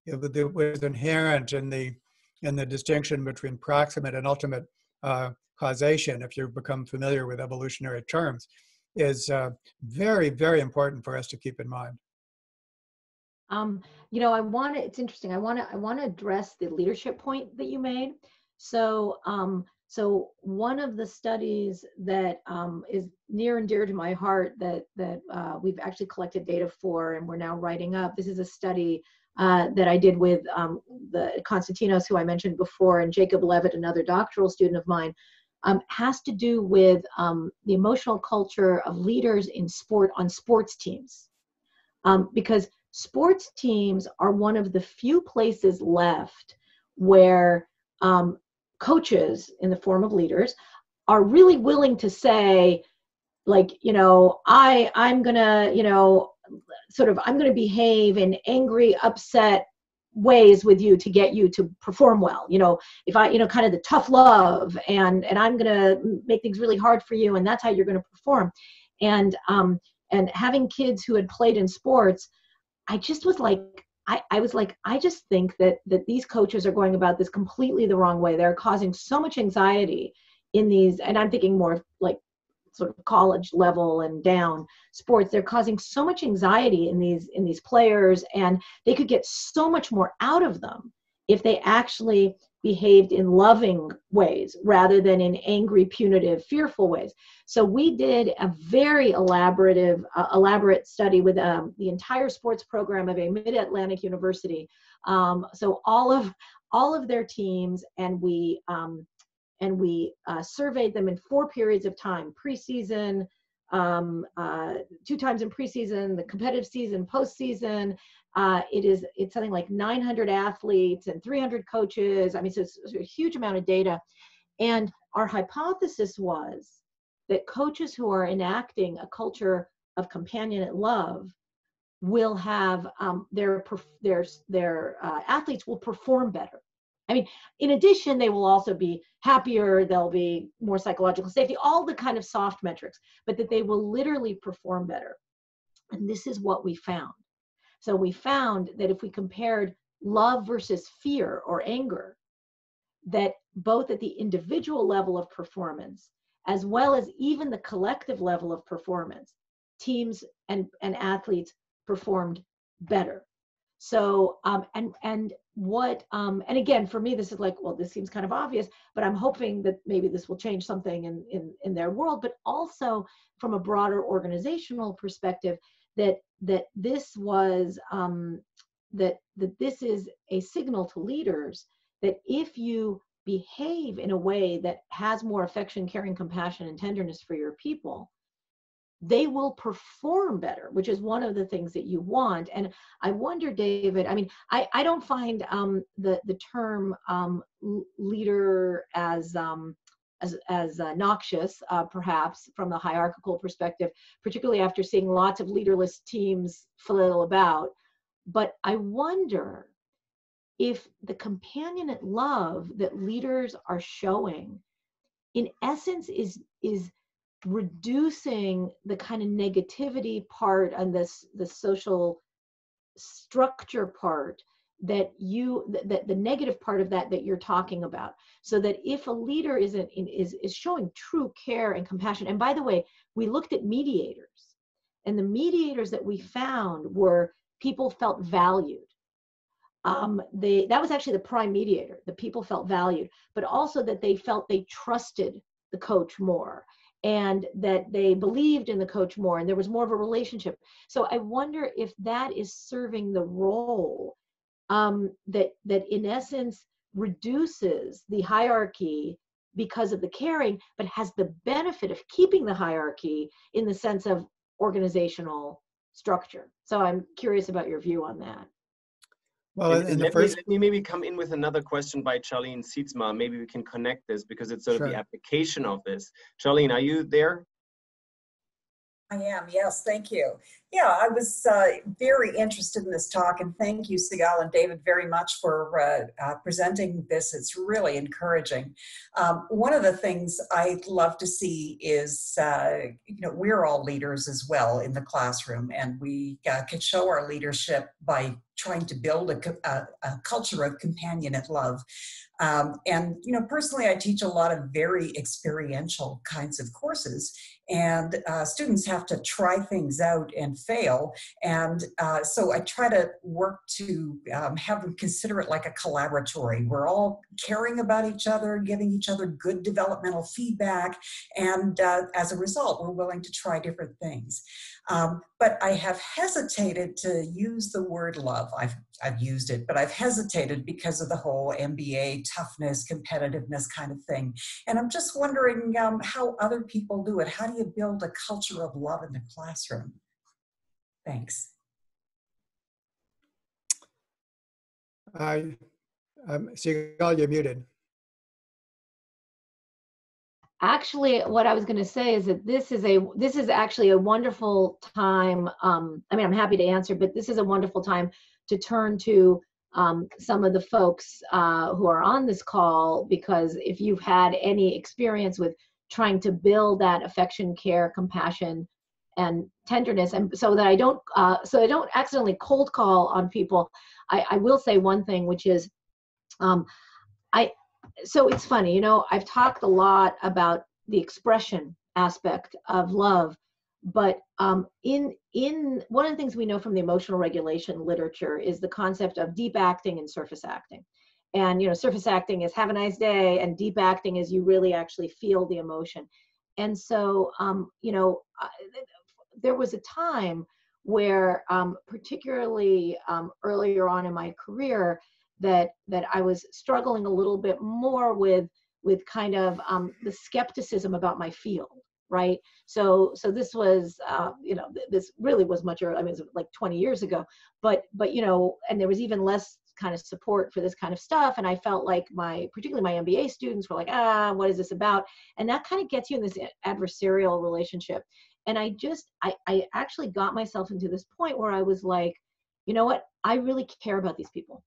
was inherent in the in the distinction between proximate and ultimate uh, causation, if you become familiar with evolutionary terms, is uh, very, very important for us to keep in mind. Um, you know, I want to. It's interesting. I want to. I want to address the leadership point that you made. So, um, so one of the studies that um, is near and dear to my heart that that uh, we've actually collected data for and we're now writing up. This is a study uh, that I did with um, the Konstantinos, who I mentioned before, and Jacob Levitt, another doctoral student of mine, um, has to do with um, the emotional culture of leaders in sport on sports teams. Um, because sports teams are one of the few places left where um, coaches in the form of leaders are really willing to say like you know i i'm gonna you know sort of i'm gonna behave in angry upset ways with you to get you to perform well. You know if i you know kind of the tough love and and i'm gonna make things really hard for you and that's how you're gonna perform. And um and having kids who had played in sports i just was like I, I was like, I just think that that these coaches are going about this completely the wrong way. They're causing so much anxiety in these, and I'm thinking more like sort of college level and down sports. They're causing so much anxiety in these in these players, and they could get so much more out of them if they actually behaved in loving ways rather than in angry, punitive, fearful ways. So we did a very elaborative, uh, elaborate study with um, the entire sports program of a Mid-Atlantic University. Um, so all of all of their teams, and we um, and we uh, surveyed them in four periods of time: preseason, um, uh, two times in preseason, the competitive season, postseason, uh, it is it's something like 900 athletes and 300 coaches. I mean, so it's, it's a huge amount of data. And our hypothesis was that coaches who are enacting a culture of companionate love will have um, their their their uh, athletes will perform better. I mean, in addition, they will also be happier. They'll be more psychological safety, all the kind of soft metrics, but that they will literally perform better. And this is what we found. So we found that if we compared love versus fear or anger, that both at the individual level of performance, as well as even the collective level of performance, teams and, and athletes performed better. So, um, and, and what, um, and again, for me, this is like, well, this seems kind of obvious, but I'm hoping that maybe this will change something in, in, in their world, but also from a broader organizational perspective, that that this was um, that that this is a signal to leaders that if you behave in a way that has more affection, caring, compassion, and tenderness for your people, they will perform better, which is one of the things that you want. And I wonder, David, I mean, I, I don't find um, the, the term um, leader as um, as, as uh, noxious, uh, perhaps, from the hierarchical perspective, particularly after seeing lots of leaderless teams flail about. but I wonder if the companionate love that leaders are showing in essence is is reducing the kind of negativity part and this the social structure part that you that the negative part of that that you're talking about. So that if a leader isn't is is showing true care and compassion and by the way we looked at mediators. And the mediators that we found were people felt valued. Um, they that was actually the prime mediator. The people felt valued, but also that they felt they trusted the coach more and that they believed in the coach more and there was more of a relationship. So i wonder if that is serving the role um, that that in essence reduces the hierarchy because of the caring but has the benefit of keeping the hierarchy in the sense of organizational structure so i'm curious about your view on that well, and, and let, first... me, let, me, maybe come in with another question by Charlene Sietsma. Maybe we can connect this because it's sort sure. of the application of this. Charlene, are you there? I am, yes, thank you. Yeah, I was uh, very interested in this talk, and thank you, Sigal and David, very much for uh, uh, presenting this. It's really encouraging. Um, one of the things I'd love to see is, uh, you know, we're all leaders as well in the classroom, and we uh, can show our leadership by trying to build a, a, a culture of companionate love. Um, and, you know, personally, I teach a lot of very experiential kinds of courses, and uh, students have to try things out and fail. And uh, so I try to work to um, have them consider it like a collaboratory. We're all caring about each other, giving each other good developmental feedback, and uh, as a result, we're willing to try different things. Um, but I have hesitated to use the word love. I've, I've used it, but I've hesitated because of the whole MBA toughness, competitiveness kind of thing. And I'm just wondering um, how other people do it. How do you build a culture of love in the classroom? Thanks. I, um, Sigal, you're muted actually what i was going to say is that this is a this is actually a wonderful time um, i mean i'm happy to answer but this is a wonderful time to turn to um, some of the folks uh, who are on this call because if you've had any experience with trying to build that affection care compassion and tenderness and so that i don't uh, so i don't accidentally cold call on people i, I will say one thing which is um, i so it's funny, you know, I've talked a lot about the expression aspect of love, but um, in in one of the things we know from the emotional regulation literature is the concept of deep acting and surface acting. And you know, surface acting is have a nice day, and deep acting is you really actually feel the emotion. And so, um, you know, there was a time where, um, particularly um, earlier on in my career, that that I was struggling a little bit more with with kind of um, the skepticism about my field right? So so this was uh, you know this really was much earlier i mean it was like 20 years ago but but you know and there was even less kind of support for this kind of stuff and i felt like my particularly my mba students were like ah what is this about? And that kind of gets you in this adversarial relationship and i just i i actually got myself into this point where i was like you know what i really care about these people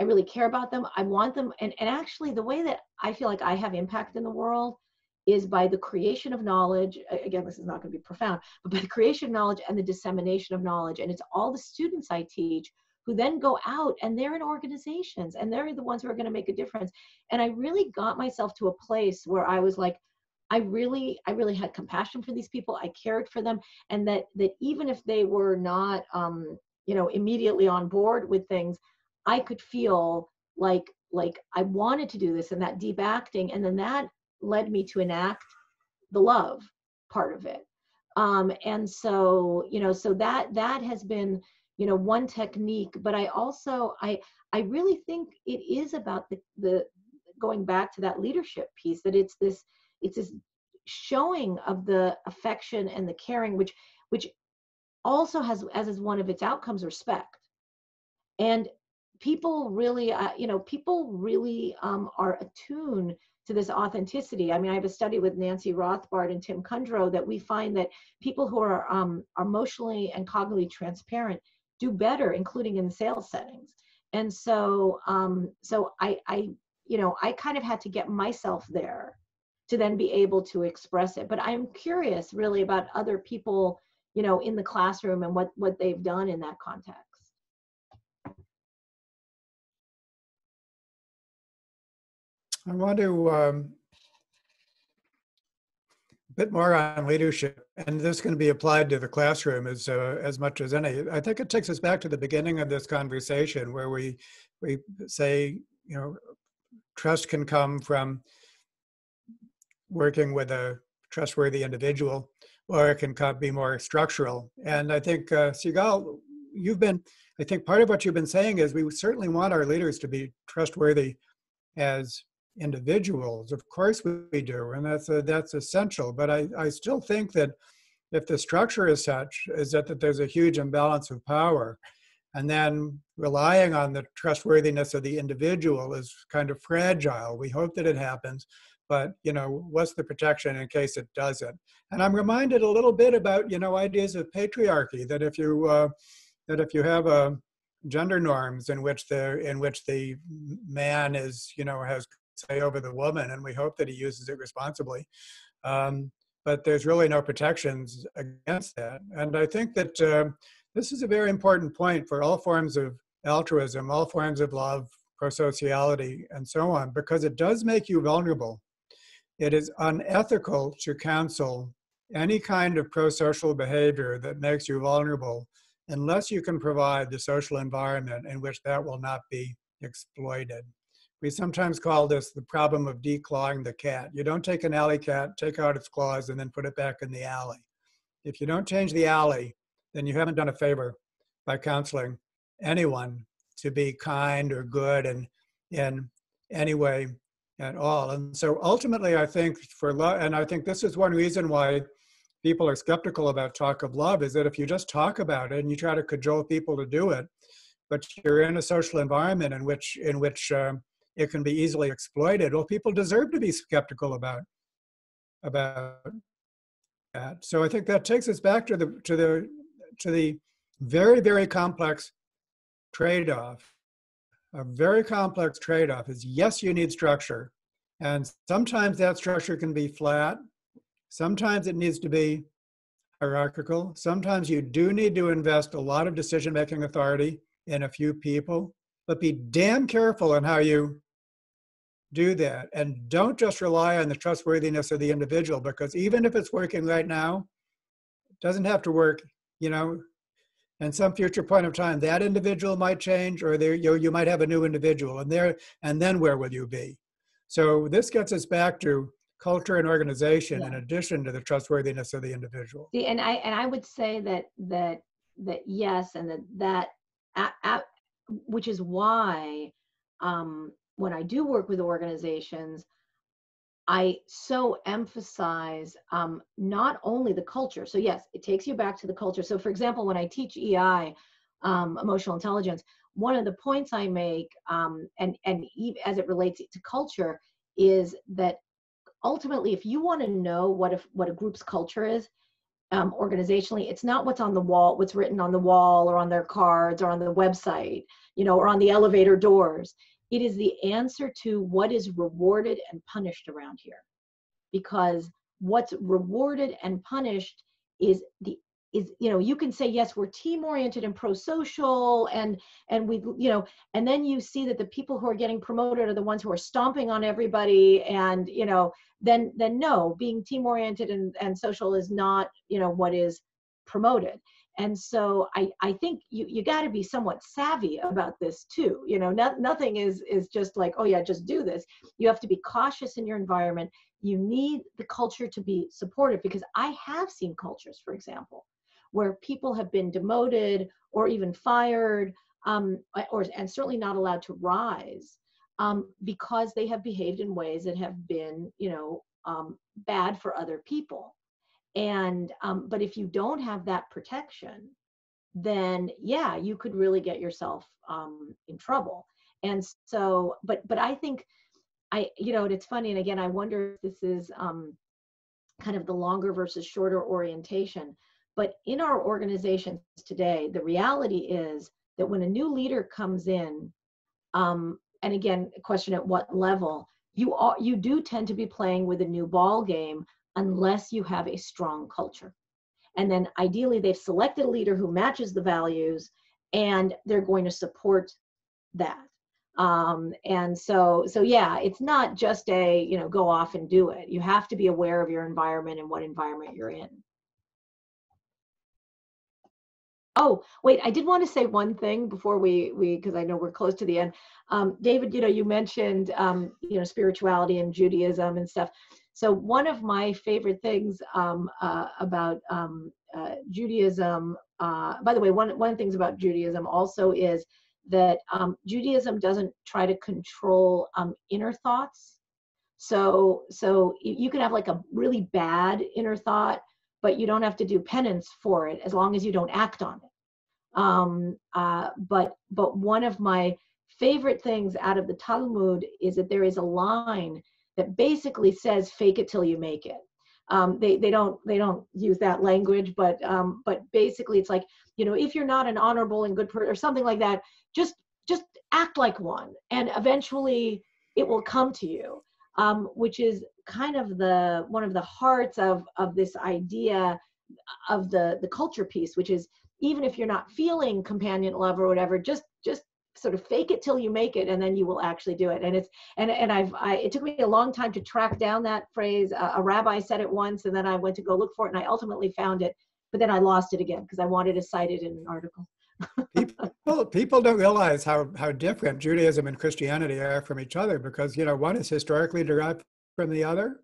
I really care about them. I want them. And, and actually, the way that I feel like I have impact in the world is by the creation of knowledge. Again, this is not going to be profound, but by the creation of knowledge and the dissemination of knowledge. And it's all the students I teach who then go out and they're in organizations and they're the ones who are going to make a difference. And I really got myself to a place where I was like, I really, I really had compassion for these people. I cared for them, and that that even if they were not, um, you know, immediately on board with things, I could feel like like I wanted to do this and that deep acting, and then that led me to enact the love part of it. Um, and so you know, so that that has been you know one technique. But I also I I really think it is about the the going back to that leadership piece that it's this it's this showing of the affection and the caring which which also has as is one of its outcomes respect and people really, uh, you know, people really um, are attuned to this authenticity. I mean, I have a study with Nancy Rothbard and Tim Kundro that we find that people who are, um, are emotionally and cognitively transparent do better, including in sales settings. And so, um, so I, I, you know, I kind of had to get myself there to then be able to express it. But I'm curious, really, about other people, you know, in the classroom and what what they've done in that context. I want to um, a bit more on leadership, and this can be applied to the classroom as uh, as much as any. I think it takes us back to the beginning of this conversation, where we we say, you know, trust can come from working with a trustworthy individual, or it can be more structural. And I think uh, Sigal, you've been, I think part of what you've been saying is we certainly want our leaders to be trustworthy as individuals. Of course we do, and that's a, that's essential. But I, I still think that if the structure is such, is that, that there's a huge imbalance of power. And then relying on the trustworthiness of the individual is kind of fragile. We hope that it happens, but you know, what's the protection in case it doesn't? And I'm reminded a little bit about you know ideas of patriarchy that if you uh, that if you have a uh, gender norms in which the in which the man is you know has say over the woman, and we hope that he uses it responsibly. Um, but there's really no protections against that. And I think that uh, this is a very important point for all forms of altruism, all forms of love, prosociality, and so on, because it does make you vulnerable. It is unethical to counsel any kind of pro-social behavior that makes you vulnerable unless you can provide the social environment in which that will not be exploited. We sometimes call this the problem of declawing the cat. You don't take an alley cat, take out its claws, and then put it back in the alley. If you don't change the alley, then you haven't done a favor by counseling anyone to be kind or good and in any way at all. And so ultimately, I think for love, and I think this is one reason why people are skeptical about talk of love is that if you just talk about it and you try to cajole people to do it, but you're in a social environment in which in which um, it can be easily exploited. Well, people deserve to be skeptical about about that. So I think that takes us back to the to the to the very very complex trade-off. A very complex trade-off is yes, you need structure, and sometimes that structure can be flat. Sometimes it needs to be hierarchical. Sometimes you do need to invest a lot of decision-making authority in a few people, but be damn careful in how you do that and don't just rely on the trustworthiness of the individual because even if it's working right now it doesn't have to work you know and some future point of time that individual might change or there you, you might have a new individual and there and then where will you be so this gets us back to culture and organization yeah. in addition to the trustworthiness of the individual See, and i and i would say that that that yes and that that at, at, which is why um, when I do work with organizations, I so emphasize um, not only the culture. So yes, it takes you back to the culture. So for example, when I teach EI, um, emotional intelligence, one of the points I make, um, and and as it relates to culture, is that ultimately, if you want to know what what a group's culture is, um, organizationally, it's not what's on the wall, what's written on the wall, or on their cards, or on the website, you know, or on the elevator doors it is the answer to what is rewarded and punished around here. Because what's rewarded and punished is the is you know you can say yes we're team oriented and pro social and and we you know and then you see that the people who are getting promoted are the ones who are stomping on everybody and you know then then no being team oriented and, and social is not you know what is promoted and so i i think you you got to be somewhat savvy about this too you know not, nothing is is just like oh yeah just do this. You have to be cautious in your environment. You need the culture to be supportive because i have seen cultures for example where people have been demoted or even fired um, or and certainly not allowed to rise um, because they have behaved in ways that have been you know um, bad for other people and um, but if you don't have that protection then yeah you could really get yourself um, in trouble. And so but but i think i you know it's funny and again i wonder if this is um, kind of the longer versus shorter orientation But in our organizations today, the reality is that when a new leader comes in, um, and again, a question at what level, you are you do tend to be playing with a new ball game unless you have a strong culture. And then ideally they've selected a leader who matches the values and they're going to support that. Um, and so so yeah, it's not just a, you know, go off and do it. You have to be aware of your environment and what environment you're in. Oh, wait, I did want to say one thing before we, we, because I know we're close to the end. Um, David, you know, you mentioned, um, you know, spirituality and Judaism and stuff. So one of my favorite things um, uh, about um, uh, Judaism, uh, by the way, one, one of the things about Judaism also is that um, Judaism doesn't try to control um, inner thoughts. So, so you can have like a really bad inner thought but you don't have to do penance for it as long as you don't act on it. Um, uh, but but one of my favorite things out of the Talmud is that there is a line that basically says "fake it till you make it." Um, they they don't they don't use that language, but um, but basically it's like you know if you're not an honorable and good person or something like that, just just act like one, and eventually it will come to you um, which is kind of the one of the hearts of of this idea of the the culture piece, which is even if you're not feeling companion love or whatever, just just sort of fake it till you make it and then you will actually do it. And it's and and i've I, it took me a long time to track down that phrase. Uh, a rabbi said it once and then i went to go look for it and i ultimately found it but then i lost it again because i wanted to cite it in an article. People, people don't realize how, how different Judaism and Christianity are from each other because, you know, one is historically derived from the other.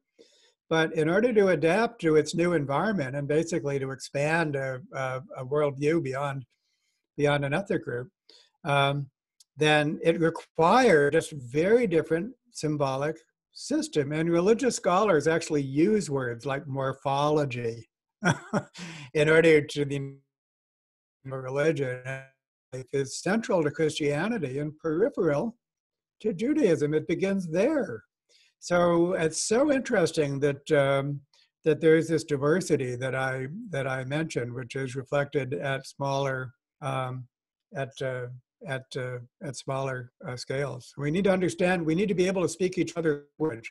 But in order to adapt to its new environment and basically to expand a, a, a worldview beyond, beyond an ethnic group, um, then it required just very different symbolic system. And religious scholars actually use words like morphology in order to the religion is central to Christianity and peripheral to Judaism. It begins there. So it's so interesting that um, that there's this diversity that I that I mentioned, which is reflected at smaller um, at uh, at uh, at smaller uh, scales. We need to understand. We need to be able to speak each other's language.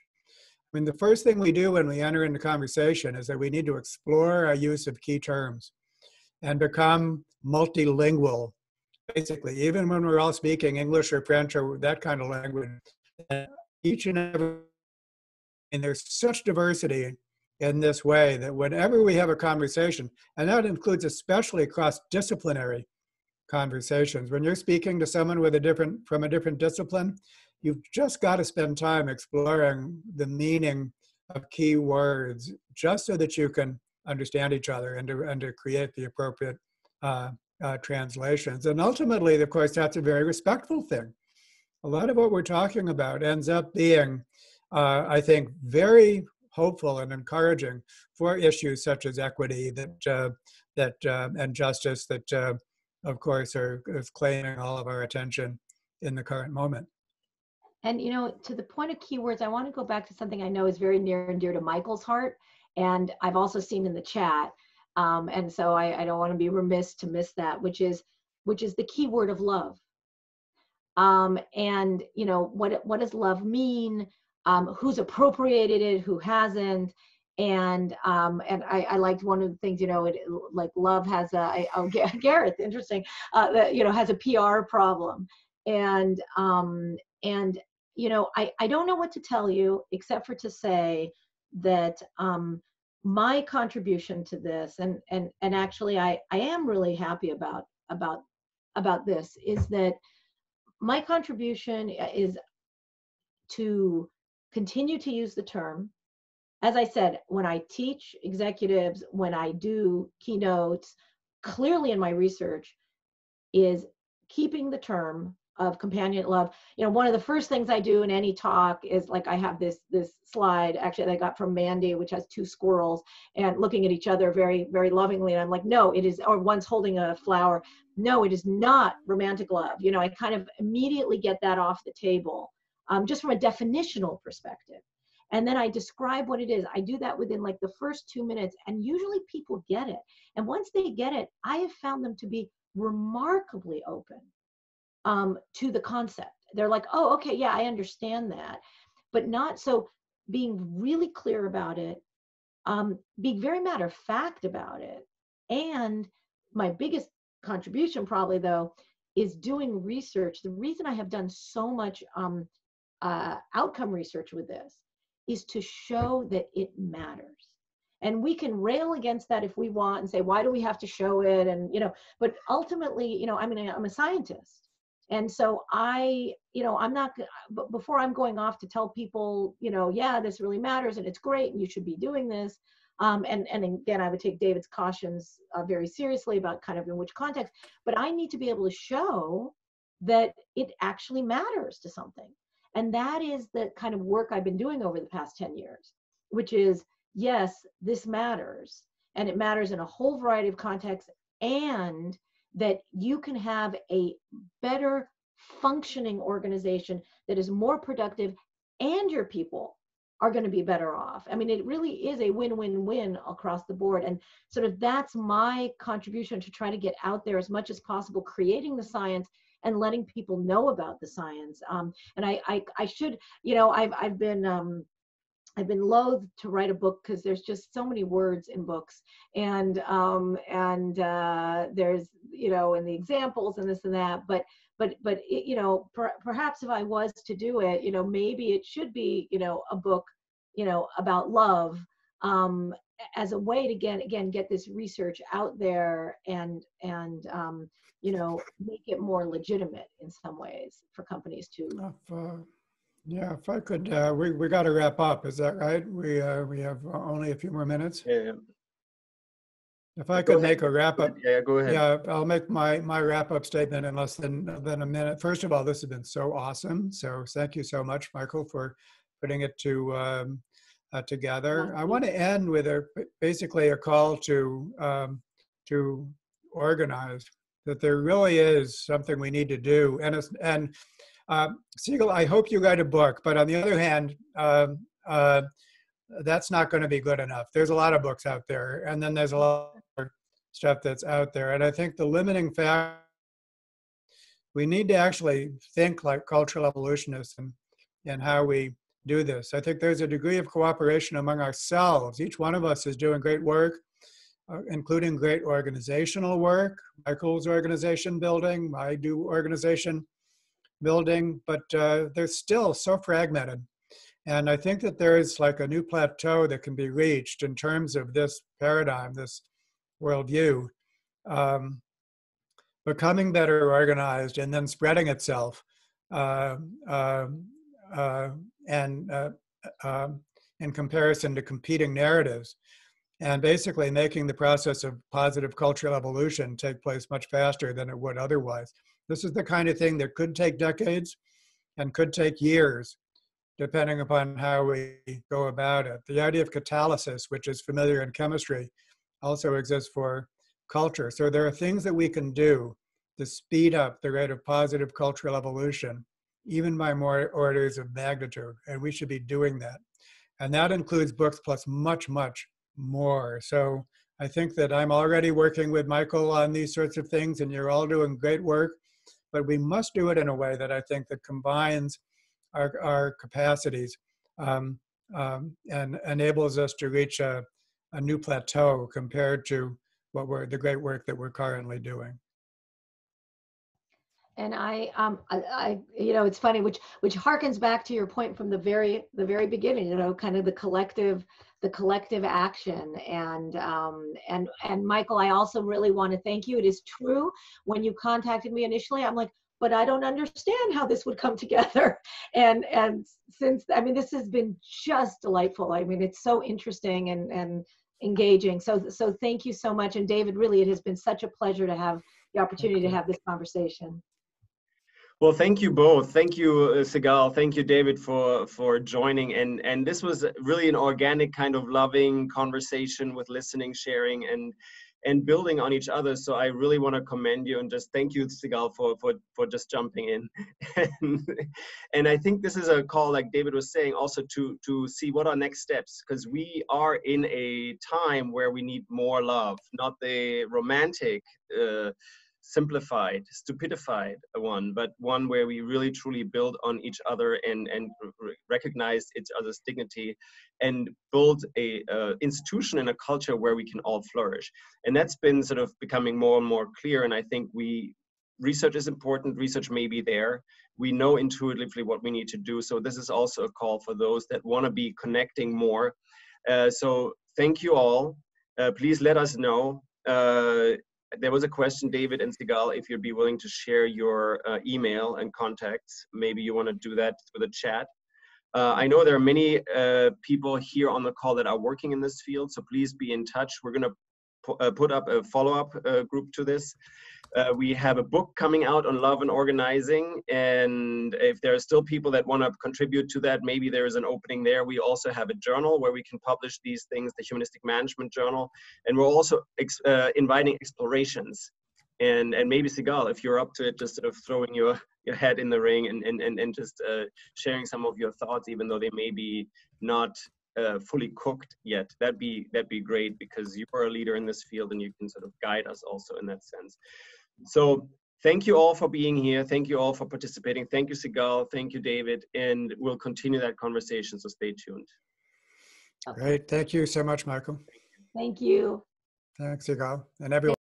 I mean, the first thing we do when we enter into conversation is that we need to explore our use of key terms and become multilingual, basically, even when we're all speaking English or French or that kind of language. Each and every, and there's such diversity in this way that whenever we have a conversation, and that includes especially cross disciplinary conversations, when you're speaking to someone with a different from a different discipline, you've just got to spend time exploring the meaning of key words just so that you can understand each other and to, and to create the appropriate uh, uh, translations. And ultimately, of course, that's a very respectful thing. A lot of what we're talking about ends up being, uh, I think, very hopeful and encouraging for issues such as equity that uh, that uh, and justice that, uh, of course, are is claiming all of our attention in the current moment. And you know, to the point of keywords, I want to go back to something I know is very near and dear to Michael's heart, and I've also seen in the chat. Um, and so I, I don't want to be remiss to miss that, which is which is the key word of love. Um, and you know what what does love mean? Um, who's appropriated it? Who hasn't? And um, and I, I liked one of the things you know it like love has a I, oh Gareth interesting uh, that you know has a PR problem. And um, and you know I I don't know what to tell you except for to say that um, my contribution to this and and and actually I I am really happy about about about this is that my contribution is to continue to use the term as I said, when I teach executives, when I do keynotes, clearly in my research is keeping the term of companion love. You know one of the first things i do in any talk is like i have this this slide actually that i got from mandy which has two squirrels and looking at each other very very lovingly. And i'm like no it is or one's holding a flower. No it is not romantic love. You know i kind of immediately get that off the table um, just from a definitional perspective and then I describe what it is. I do that within like the first two minutes, and usually people get it. And once they get it, I have found them to be remarkably open um, to the concept. They're like, oh, okay, yeah, I understand that, but not so being really clear about it, um, being very matter of fact about it. And my biggest contribution, probably though, is doing research. The reason I have done so much um, uh, outcome research with this is to show that it matters. And we can rail against that if we want and say, why do we have to show it? And, you know, but ultimately, you know, I mean, I'm a scientist. And so I, you know, I'm not, before I'm going off to tell people, you know, yeah, this really matters and it's great and you should be doing this. Um, and, and again, I would take David's cautions uh, very seriously about kind of in which context, but I need to be able to show that it actually matters to something. And that is the kind of work I've been doing over the past 10 years, which is yes, this matters. And it matters in a whole variety of contexts, and that you can have a better functioning organization that is more productive, and your people are going to be better off. I mean, it really is a win win win across the board. And sort of that's my contribution to try to get out there as much as possible, creating the science and letting people know about the science. Um, and I, I, I should, you know, I've, I've been, um, I've been loath to write a book because there's just so many words in books, and um, and uh, there's you know, and the examples and this and that. But but but it, you know, per, perhaps if I was to do it, you know, maybe it should be you know a book, you know, about love um, as a way to get again get this research out there and and um, you know make it more legitimate in some ways for companies to. If, uh, yeah, if I could, uh, we we got to wrap up. Is that right? We uh, we have only a few more minutes. Yeah. If I could make a wrap up. Yeah, go ahead. Yeah, I'll make my my wrap up statement in less than than a minute. First of all, this has been so awesome. So thank you so much, Michael, for putting it to um, uh, together. I want to end with a basically a call to um, to organize that there really is something we need to do, and and uh, Sigal, I hope you write a book, but on the other hand, uh, uh, that's not going to be good enough. There's a lot of books out there, and then there's a lot of stuff that's out there. And I think the limiting factor, we need to actually think like cultural evolutionists and, and how we do this. I think there's a degree of cooperation among ourselves. Each one of us is doing great work, including great organizational work. Michael's organization building, I do organization building, but uh, they're still so fragmented. And I think that there is like a new plateau that can be reached in terms of this paradigm, this worldview, um, becoming better organized and then spreading itself uh, uh, uh, and uh, um, in comparison to competing narratives and basically making the process of positive cultural evolution take place much faster than it would otherwise. This is the kind of thing that could take decades and could take years, depending upon how we go about it. The idea of catalysis, which is familiar in chemistry, also exists for culture. So there are things that we can do to speed up the rate of positive cultural evolution, even by more orders of magnitude, and we should be doing that. And that includes books plus much, much more. So I think that I'm already working with Michael on these sorts of things, and you're all doing great work but we must do it in a way that I think that combines our, our capacities um, um, and enables us to reach a, a new plateau compared to what we're the great work that we're currently doing and I, um, I, I, you know, it's funny, which which harkens back to your point from the very the very beginning. You know, kind of the collective the collective action and um, and and Michael, I also really want to thank you. It is true when you contacted me initially, I'm like, but I don't understand how this would come together. And and since I mean, this has been just delightful. I mean, it's so interesting and and engaging. So so thank you so much. And David, really, it has been such a pleasure to have the opportunity to have this conversation. Well, thank you both. Thank you, uh, Sigal. Thank you, David, for for joining. And and this was really an organic kind of loving conversation with listening, sharing, and and building on each other. So I really want to commend you and just thank you, Sigal, for for for just jumping in. and, and I think this is a call, like David was saying, also to to see what are next steps because we are in a time where we need more love, not the romantic. Uh, simplified, stupidified one, but one where we really truly build on each other and, and recognize each other's dignity and build a uh, institution and a culture where we can all flourish. And that's been sort of becoming more and more clear. And I think we research is important. Research may be there. We know intuitively what we need to do. So this is also a call for those that want to be connecting more. Uh, so thank you all. Uh, please let us know. Uh, there was a question, David and Sigal, if you'd be willing to share your uh, email and contacts. Maybe you want to do that with a chat. Uh, I know there are many uh, people here on the call that are working in this field, so please be in touch. We're going to uh, put up a follow-up uh, group to this. Uh, we have a book coming out on love and organizing, and if there are still people that want to contribute to that, maybe there is an opening there. We also have a journal where we can publish these things, the Humanistic Management Journal, and we're also ex uh, inviting explorations. And, and maybe Sigal, if you're up to it, just sort of throwing your, your head in the ring and, and, and, and just uh, sharing some of your thoughts, even though they may be not uh, fully cooked yet. That'd be that'd be great because you are a leader in this field and you can sort of guide us also in that sense. So thank you all for being here. Thank you all for participating. Thank you, Sigal. Thank you, David. And we'll continue that conversation. So stay tuned. Great. Thank you so much, Michael. Thank you. Thanks, Sigal, and everyone.